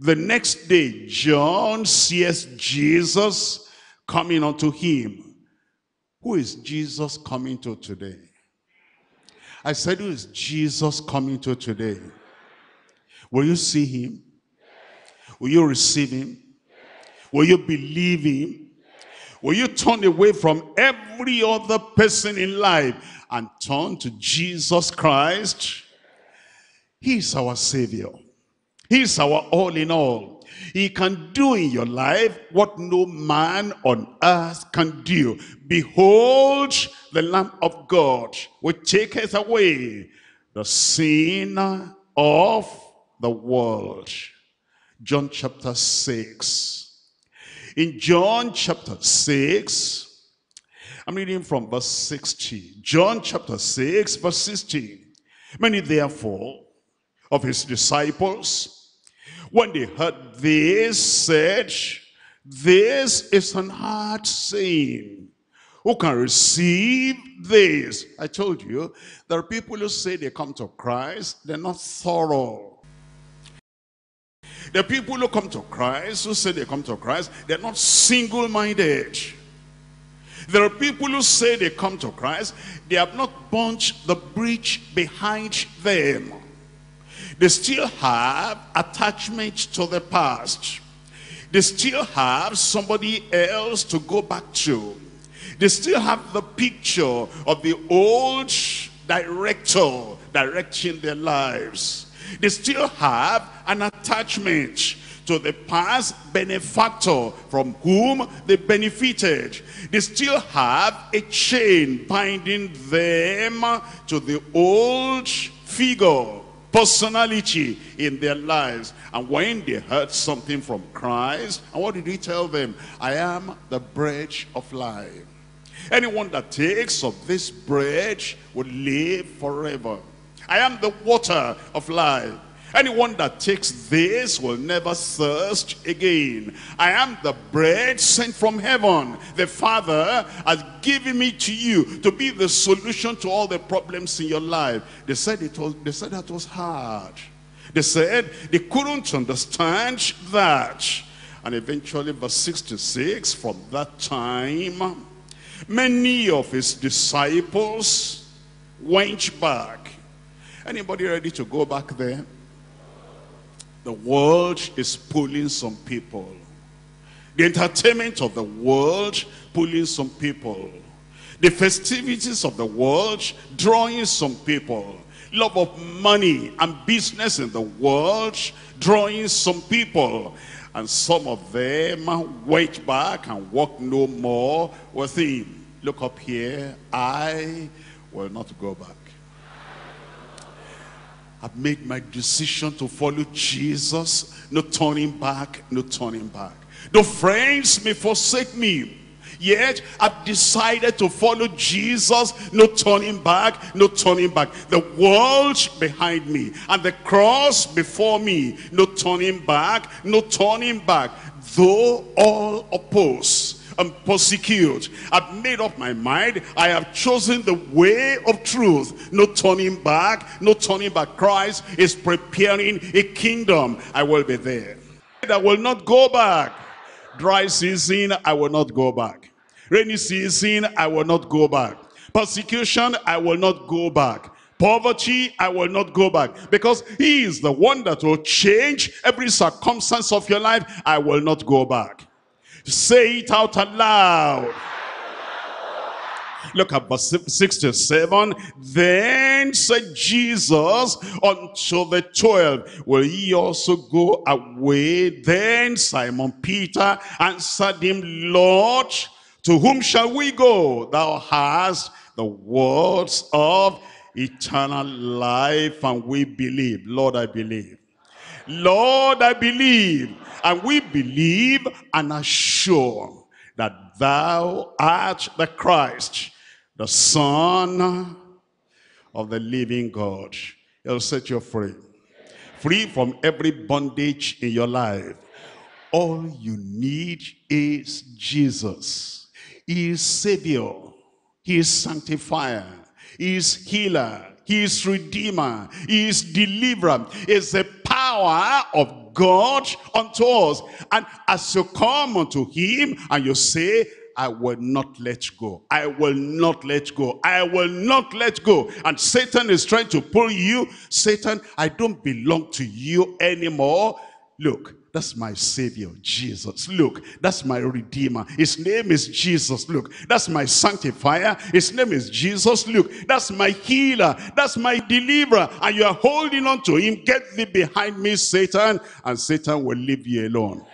the next day, John sees Jesus coming unto him. Who is Jesus coming to today? I said, who is Jesus coming to today? Will you see him? Will you receive him? Will you believe him? Will you turn away from every other person in life and turn to Jesus Christ? He is our Savior. He's our all in all. He can do in your life what no man on earth can do. Behold the Lamb of God, which taketh away the sin of the world. John chapter 6. In John chapter 6, I'm reading from verse 60. John chapter 6, verse 16. Many therefore of his disciples when they heard this, said, This is an hard saying. Who can receive this? I told you, there are people who say they come to Christ, they're not thorough. The people who come to Christ, who say they come to Christ, they're not single-minded. There are people who say they come to Christ, they have not bunched the breach behind them. They still have attachment to the past. They still have somebody else to go back to. They still have the picture of the old director directing their lives. They still have an attachment to the past benefactor from whom they benefited. They still have a chain binding them to the old figure personality in their lives. And when they heard something from Christ, and what did he tell them? I am the bread of life. Anyone that takes of this bread will live forever. I am the water of life. Anyone that takes this will never thirst again. I am the bread sent from heaven. The Father has given me to you to be the solution to all the problems in your life. They said it was they said that was hard. They said they couldn't understand that. And eventually verse 66, from that time, many of his disciples went back. Anybody ready to go back there? The world is pulling some people. The entertainment of the world pulling some people. The festivities of the world drawing some people. Love of money and business in the world drawing some people. And some of them went back and walked no more with him. Look up here. I will not go back. I've made my decision to follow Jesus. No turning back, no turning back. The friends may forsake me. Yet I've decided to follow Jesus. No turning back, no turning back. The world behind me and the cross before me. No turning back, no turning back. Though all oppose and persecute. I've made up my mind. I have chosen the way of truth. No turning back, no turning back. Christ is preparing a kingdom. I will be there. I will not go back. Dry season, I will not go back. Rainy season, I will not go back. Persecution, I will not go back. Poverty, I will not go back. Because he is the one that will change every circumstance of your life. I will not go back. Say it out aloud. Look at verse 67. Then said Jesus unto the twelve, Will ye also go away? Then Simon Peter answered him, Lord, to whom shall we go? Thou hast the words of eternal life, and we believe. Lord, I believe. Lord, I believe. And we believe and are sure that thou art the Christ, the Son of the living God. He'll set you free. Free from every bondage in your life. All you need is Jesus. He is Savior. He is Sanctifier. He is Healer. He is Redeemer. He is Deliverer. He is the power of God unto us. And as you come unto him and you say, I will not let go. I will not let go. I will not let go. And Satan is trying to pull you. Satan, I don't belong to you anymore. Look, that's my Savior, Jesus. Look, that's my Redeemer. His name is Jesus. Look, that's my Sanctifier. His name is Jesus. Look, that's my Healer. That's my Deliverer. And you are holding on to him. Get thee behind me, Satan. And Satan will leave you alone.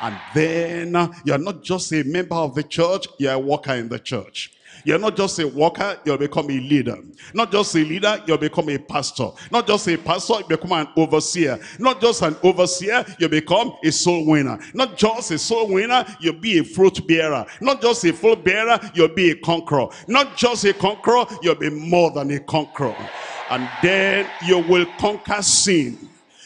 And then you're not just a member of the church, you're a worker in the church. You're not just a worker, you'll become a leader. Not just a leader, you'll become a pastor. Not just a pastor, you become an overseer. Not just an overseer, you become a soul winner. Not just a soul winner, you'll be a fruit bearer. Not just a fruit bearer, you'll be a conqueror. Not just a conqueror, you'll be more than a conqueror. And then you will conquer sin.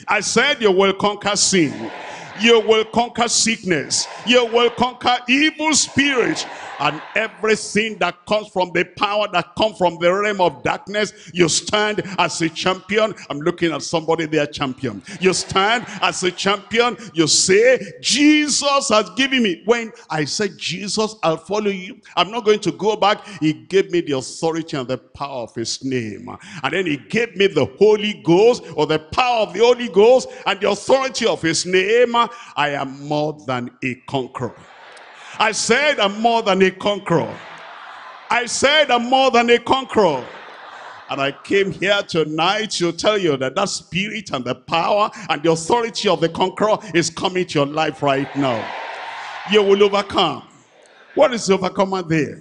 I said you will conquer sin. You will conquer sickness. You will conquer evil spirit and every sin that comes from the power that comes from the realm of darkness, you stand as a champion. I'm looking at somebody there, champion. You stand as a champion. You say, Jesus has given me. When I said, Jesus, I'll follow you. I'm not going to go back. He gave me the authority and the power of his name. And then he gave me the Holy Ghost or the power of the Holy Ghost and the authority of his name. I am more than a conqueror. I said I'm more than a conqueror. I said I'm more than a conqueror. And I came here tonight to tell you that that spirit and the power and the authority of the conqueror is coming to your life right now. You will overcome. What is the overcomer there?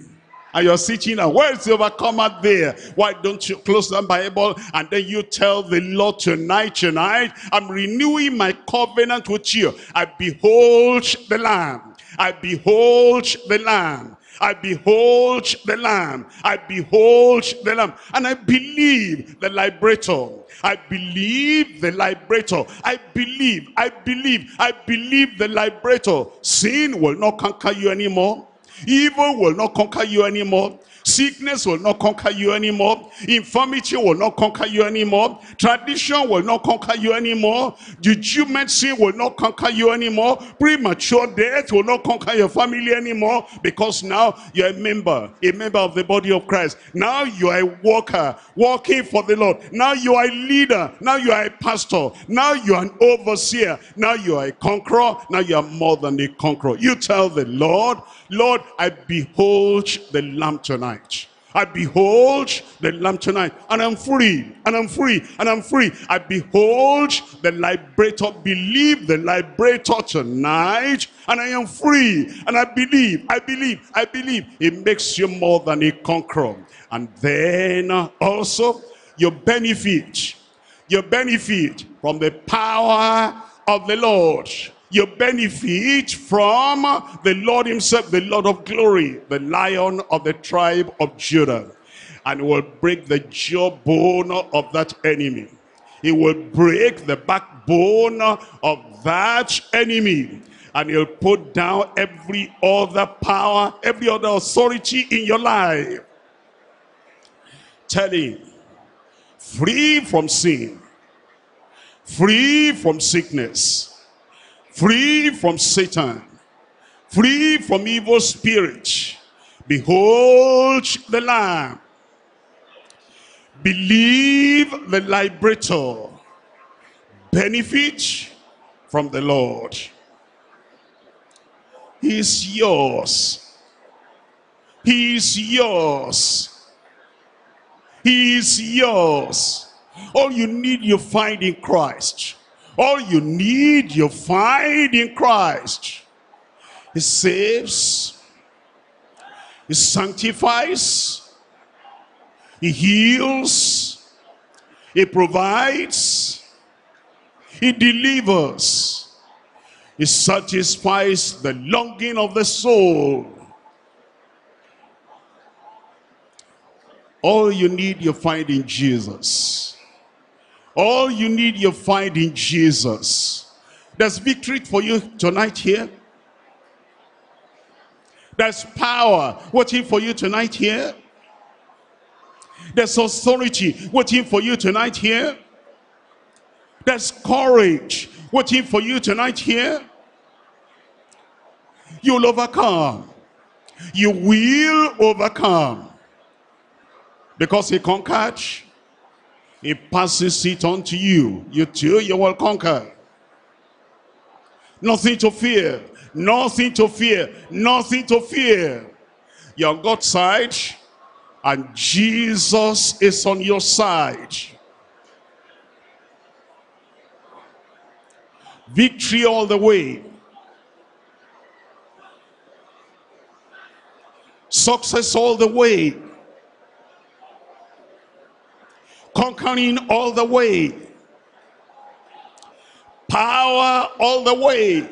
And you're sitting and where is the overcomer there? Why don't you close the Bible and then you tell the Lord tonight, tonight, I'm renewing my covenant with you. I behold the Lamb I behold the Lamb. I behold the Lamb. I behold the Lamb. And I believe the liberator. I believe the liberator. I believe, I believe, I believe the liberator. Sin will not conquer you anymore. Evil will not conquer you anymore. Sickness will not conquer you anymore. Infirmity will not conquer you anymore. Tradition will not conquer you anymore. Judgment sin will not conquer you anymore. Premature death will not conquer your family anymore because now you're a member, a member of the body of Christ. Now you are a worker, working for the Lord. Now you are a leader. Now you are a pastor. Now you are an overseer. Now you are a conqueror. Now you are more than a conqueror. You tell the Lord, Lord, I behold the Lamb tonight. I behold the Lamb tonight, and I'm free, and I'm free, and I'm free. I behold the liberator, believe the liberator tonight, and I am free, and I believe, I believe, I believe. It makes you more than a conqueror. And then also, your benefit, your benefit from the power of the Lord you benefit from the Lord himself, the Lord of glory, the lion of the tribe of Judah. And will break the jawbone of that enemy. He will break the backbone of that enemy. And he'll put down every other power, every other authority in your life. Tell him, free from sin, free from sickness, free from Satan, free from evil spirit. Behold the Lamb. Believe the liberator. Benefit from the Lord. He is yours. He is yours. He is yours. All you need you find in Christ. All you need, you find in Christ. He saves. He sanctifies. He heals. He provides. He delivers. He satisfies the longing of the soul. All you need you find in Jesus. All you need you find in Jesus. There's victory for you tonight here. There's power waiting for you tonight here. There's authority waiting for you tonight here. There's courage waiting for you tonight here. You'll overcome. You will overcome. Because he conquered he passes it on to you. You too, you will conquer. Nothing to fear. Nothing to fear. Nothing to fear. You're on God's side. And Jesus is on your side. Victory all the way. Success all the way. Conquering all the way. Power all the way.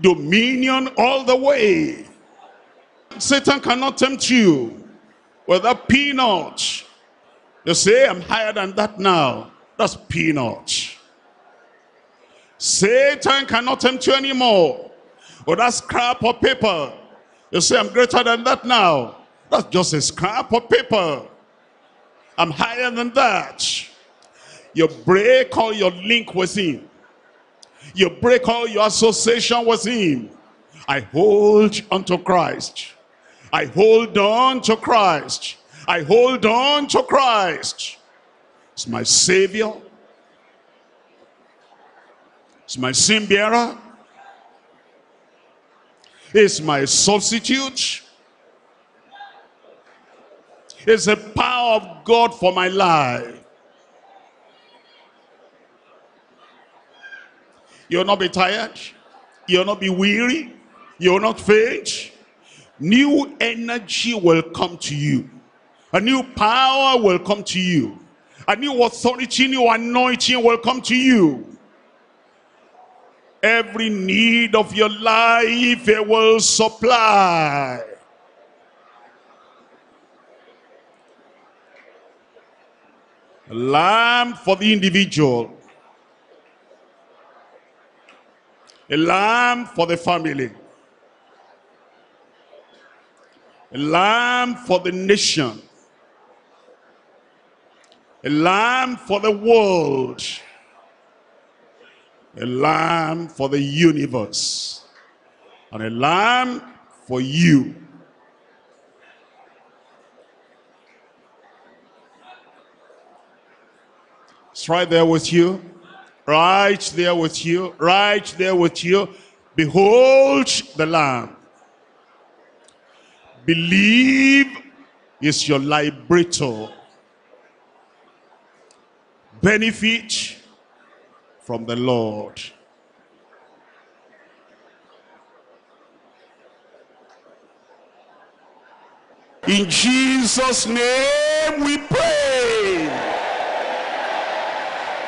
Dominion all the way. Satan cannot tempt you with a peanut. You say, I'm higher than that now. That's peanut. Satan cannot tempt you anymore with that scrap of paper. You say, I'm greater than that now. That's just a scrap of paper. I'm higher than that. You break all your link with him. You break all your association with him. I hold onto Christ. I hold on to Christ. I hold on to Christ. It's my Savior. It's my sin bearer. It's my substitute. It's the power of God for my life. You'll not be tired. You'll not be weary. You'll not faint. New energy will come to you. A new power will come to you. A new authority, new anointing will come to you. Every need of your life, it will supply. Lamb for the individual. A lamb for the family. A lamb for the nation. A lamb for the world. A lamb for the universe. And a lamb for you. Right there with you. Right there with you. Right there with you. Behold the Lamb. Believe is your liberator. Benefit from the Lord. In Jesus' name we pray.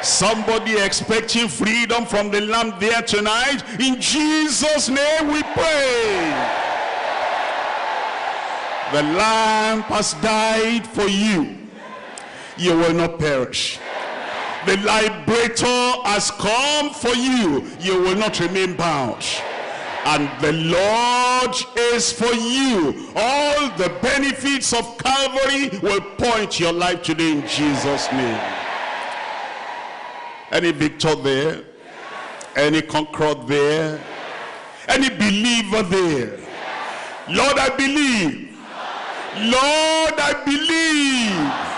Somebody expecting freedom from the lamb there tonight. In Jesus' name we pray. The lamb has died for you. You will not perish. The liberator has come for you. You will not remain bound. And the Lord is for you. All the benefits of Calvary will point your life today in Jesus' name. Any victor there? Any conqueror there? Any believer there? Lord, I believe. Lord, I believe.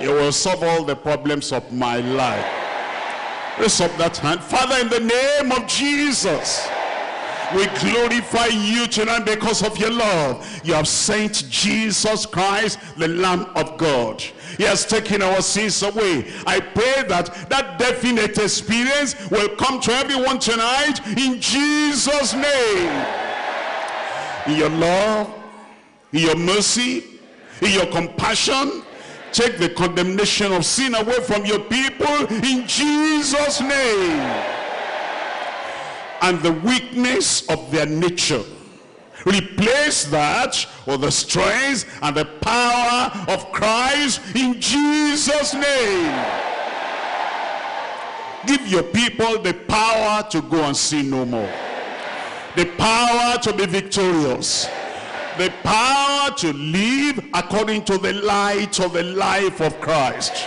You will solve all the problems of my life. Raise up that hand. Father, in the name of Jesus. We glorify you tonight because of your love. You have sent Jesus Christ, the Lamb of God. He has taken our sins away. I pray that that definite experience will come to everyone tonight in Jesus' name. In your love, in your mercy, in your compassion, take the condemnation of sin away from your people in Jesus' name and the weakness of their nature. Replace that with the strength and the power of Christ in Jesus' name. Give your people the power to go and sin no more. The power to be victorious. The power to live according to the light of the life of Christ.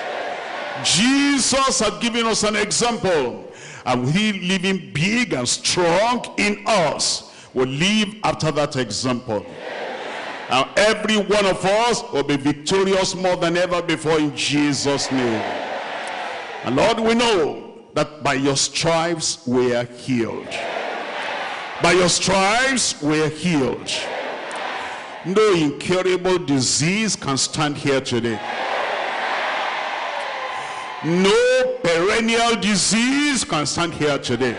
Jesus has given us an example and he living big and strong in us will live after that example. And every one of us will be victorious more than ever before in Jesus' name. And Lord, we know that by your stripes we are healed. By your stripes we are healed. No incurable disease can stand here today. No perennial disease can stand here today.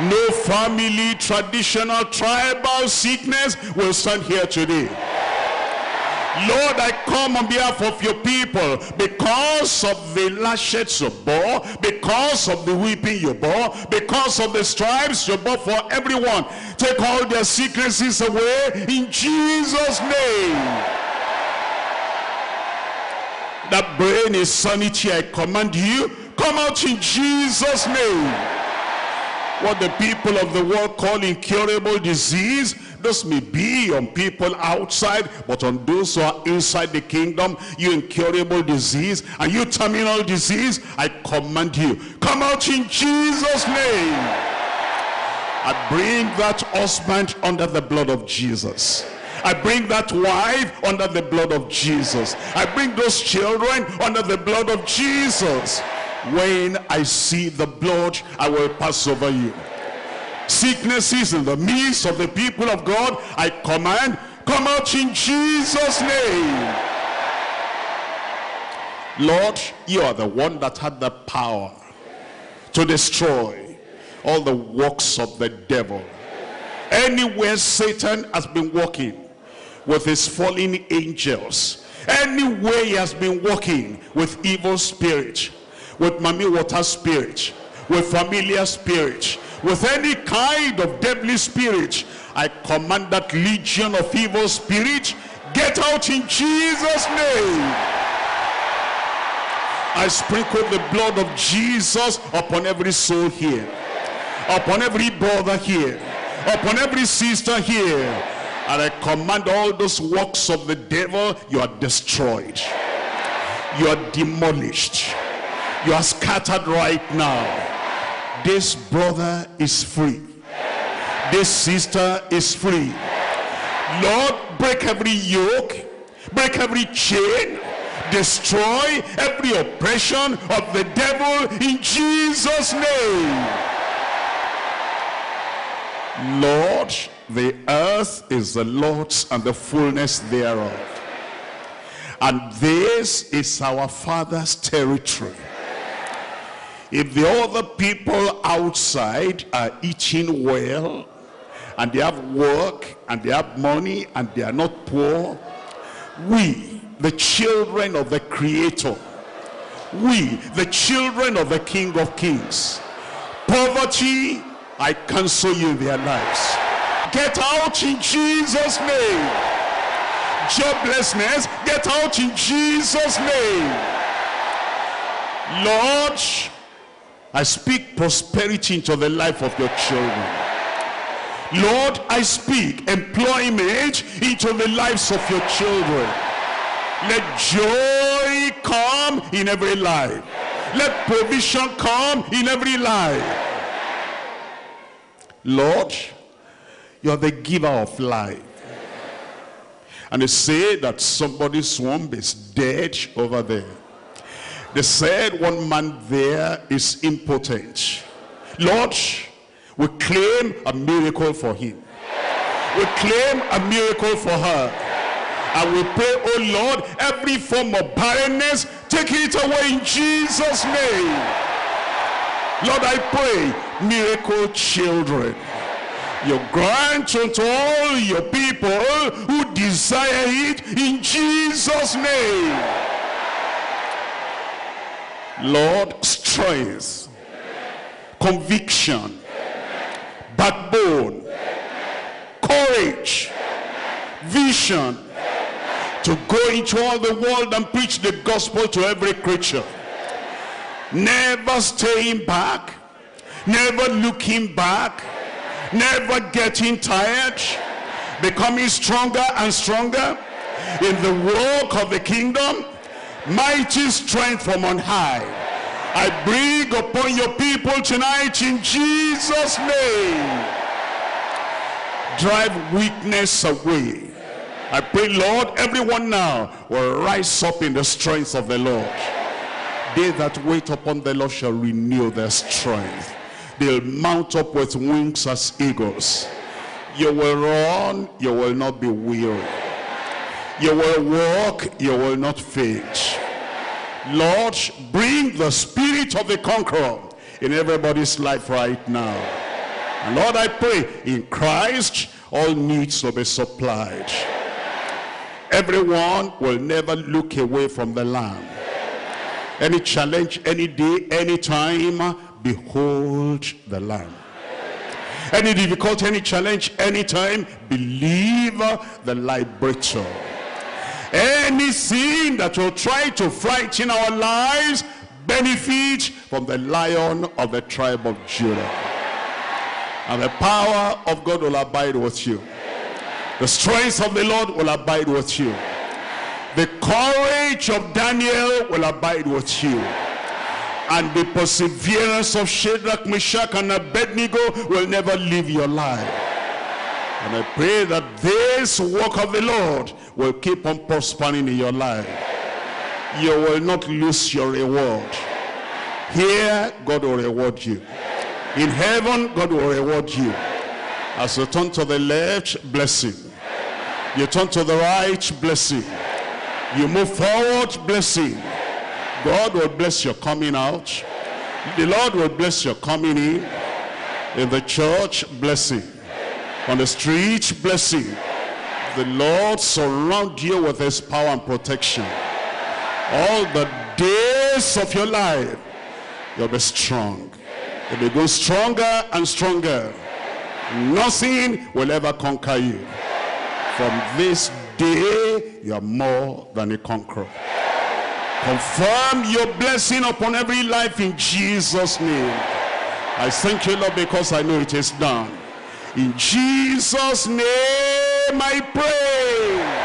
No family, traditional, tribal sickness will stand here today. Lord, I come on behalf of your people because of the lashes you bore, because of the weeping you bore, because of the stripes you bore for everyone. Take all their sicknesses away in Jesus' name that brain is sanity, I command you, come out in Jesus' name. What the people of the world call incurable disease, this may be on people outside, but on those who are inside the kingdom, you incurable disease and you terminal disease, I command you, come out in Jesus' name. I bring that husband under the blood of Jesus. I bring that wife under the blood of Jesus. I bring those children under the blood of Jesus. When I see the blood, I will pass over you. Sicknesses in the midst of the people of God, I command, come out in Jesus' name. Lord, you are the one that had the power to destroy all the works of the devil. Anywhere Satan has been working, with his fallen angels. Anywhere he has been walking with evil spirit, with mommy water spirit, with familiar spirit, with any kind of deadly spirit, I command that legion of evil spirit, get out in Jesus' name. I sprinkle the blood of Jesus upon every soul here, upon every brother here, upon every sister here. And I command all those works of the devil, you are destroyed. You are demolished. You are scattered right now. This brother is free. This sister is free. Lord, break every yoke, break every chain, destroy every oppression of the devil in Jesus' name. Lord, the earth is the Lord's and the fullness thereof. And this is our Father's territory. If the other people outside are eating well, and they have work, and they have money, and they are not poor, we, the children of the Creator, we, the children of the King of Kings, poverty, I cancel you in their lives. Get out in Jesus' name. Joblessness, get out in Jesus' name. Lord, I speak prosperity into the life of your children. Lord, I speak employment into the lives of your children. Let joy come in every life. Let provision come in every life. Lord, you are the giver of life. And they say that somebody's womb is dead over there. They said one man there is impotent. Lord, we claim a miracle for him. We claim a miracle for her. And we pray, oh Lord, every form of barrenness, take it away in Jesus' name. Lord, I pray, miracle children. You grant unto all your people who desire it in Jesus' name. Lord, strength, conviction, backbone, courage, vision to go into all the world and preach the gospel to every creature. Never staying back, never looking back, never getting tired, becoming stronger and stronger in the work of the kingdom, mighty strength from on high. I bring upon your people tonight in Jesus' name. Drive weakness away. I pray, Lord, everyone now will rise up in the strength of the Lord. They that wait upon the Lord shall renew their strength. They'll mount up with wings as eagles. You will run, you will not be weary. You will walk, you will not faint. Lord, bring the spirit of the conqueror in everybody's life right now. And Lord, I pray, in Christ, all needs will be supplied. Everyone will never look away from the Lamb. Any challenge, any day, any time, behold the Lamb. Any difficulty, any challenge, anytime, believe the liberator. Anything that will try to frighten our lives, benefit from the lion of the tribe of Judah. And the power of God will abide with you. The strength of the Lord will abide with you. The courage of Daniel will abide with you. And the perseverance of Shadrach, Meshach, and Abednego will never leave your life. And I pray that this work of the Lord will keep on prospering in your life. You will not lose your reward. Here, God will reward you. In heaven, God will reward you. As you turn to the left, blessing. You turn to the right, blessing. You move forward, blessing. God will bless your coming out. The Lord will bless your coming in. In the church, blessing. On the street, blessing. The Lord surround you with his power and protection. All the days of your life, you'll be strong. You'll be go stronger and stronger. Nothing will ever conquer you. From this day, you are more than a conqueror. Confirm your blessing upon every life in Jesus' name. I thank you, Lord, because I know it is done. In Jesus' name I pray.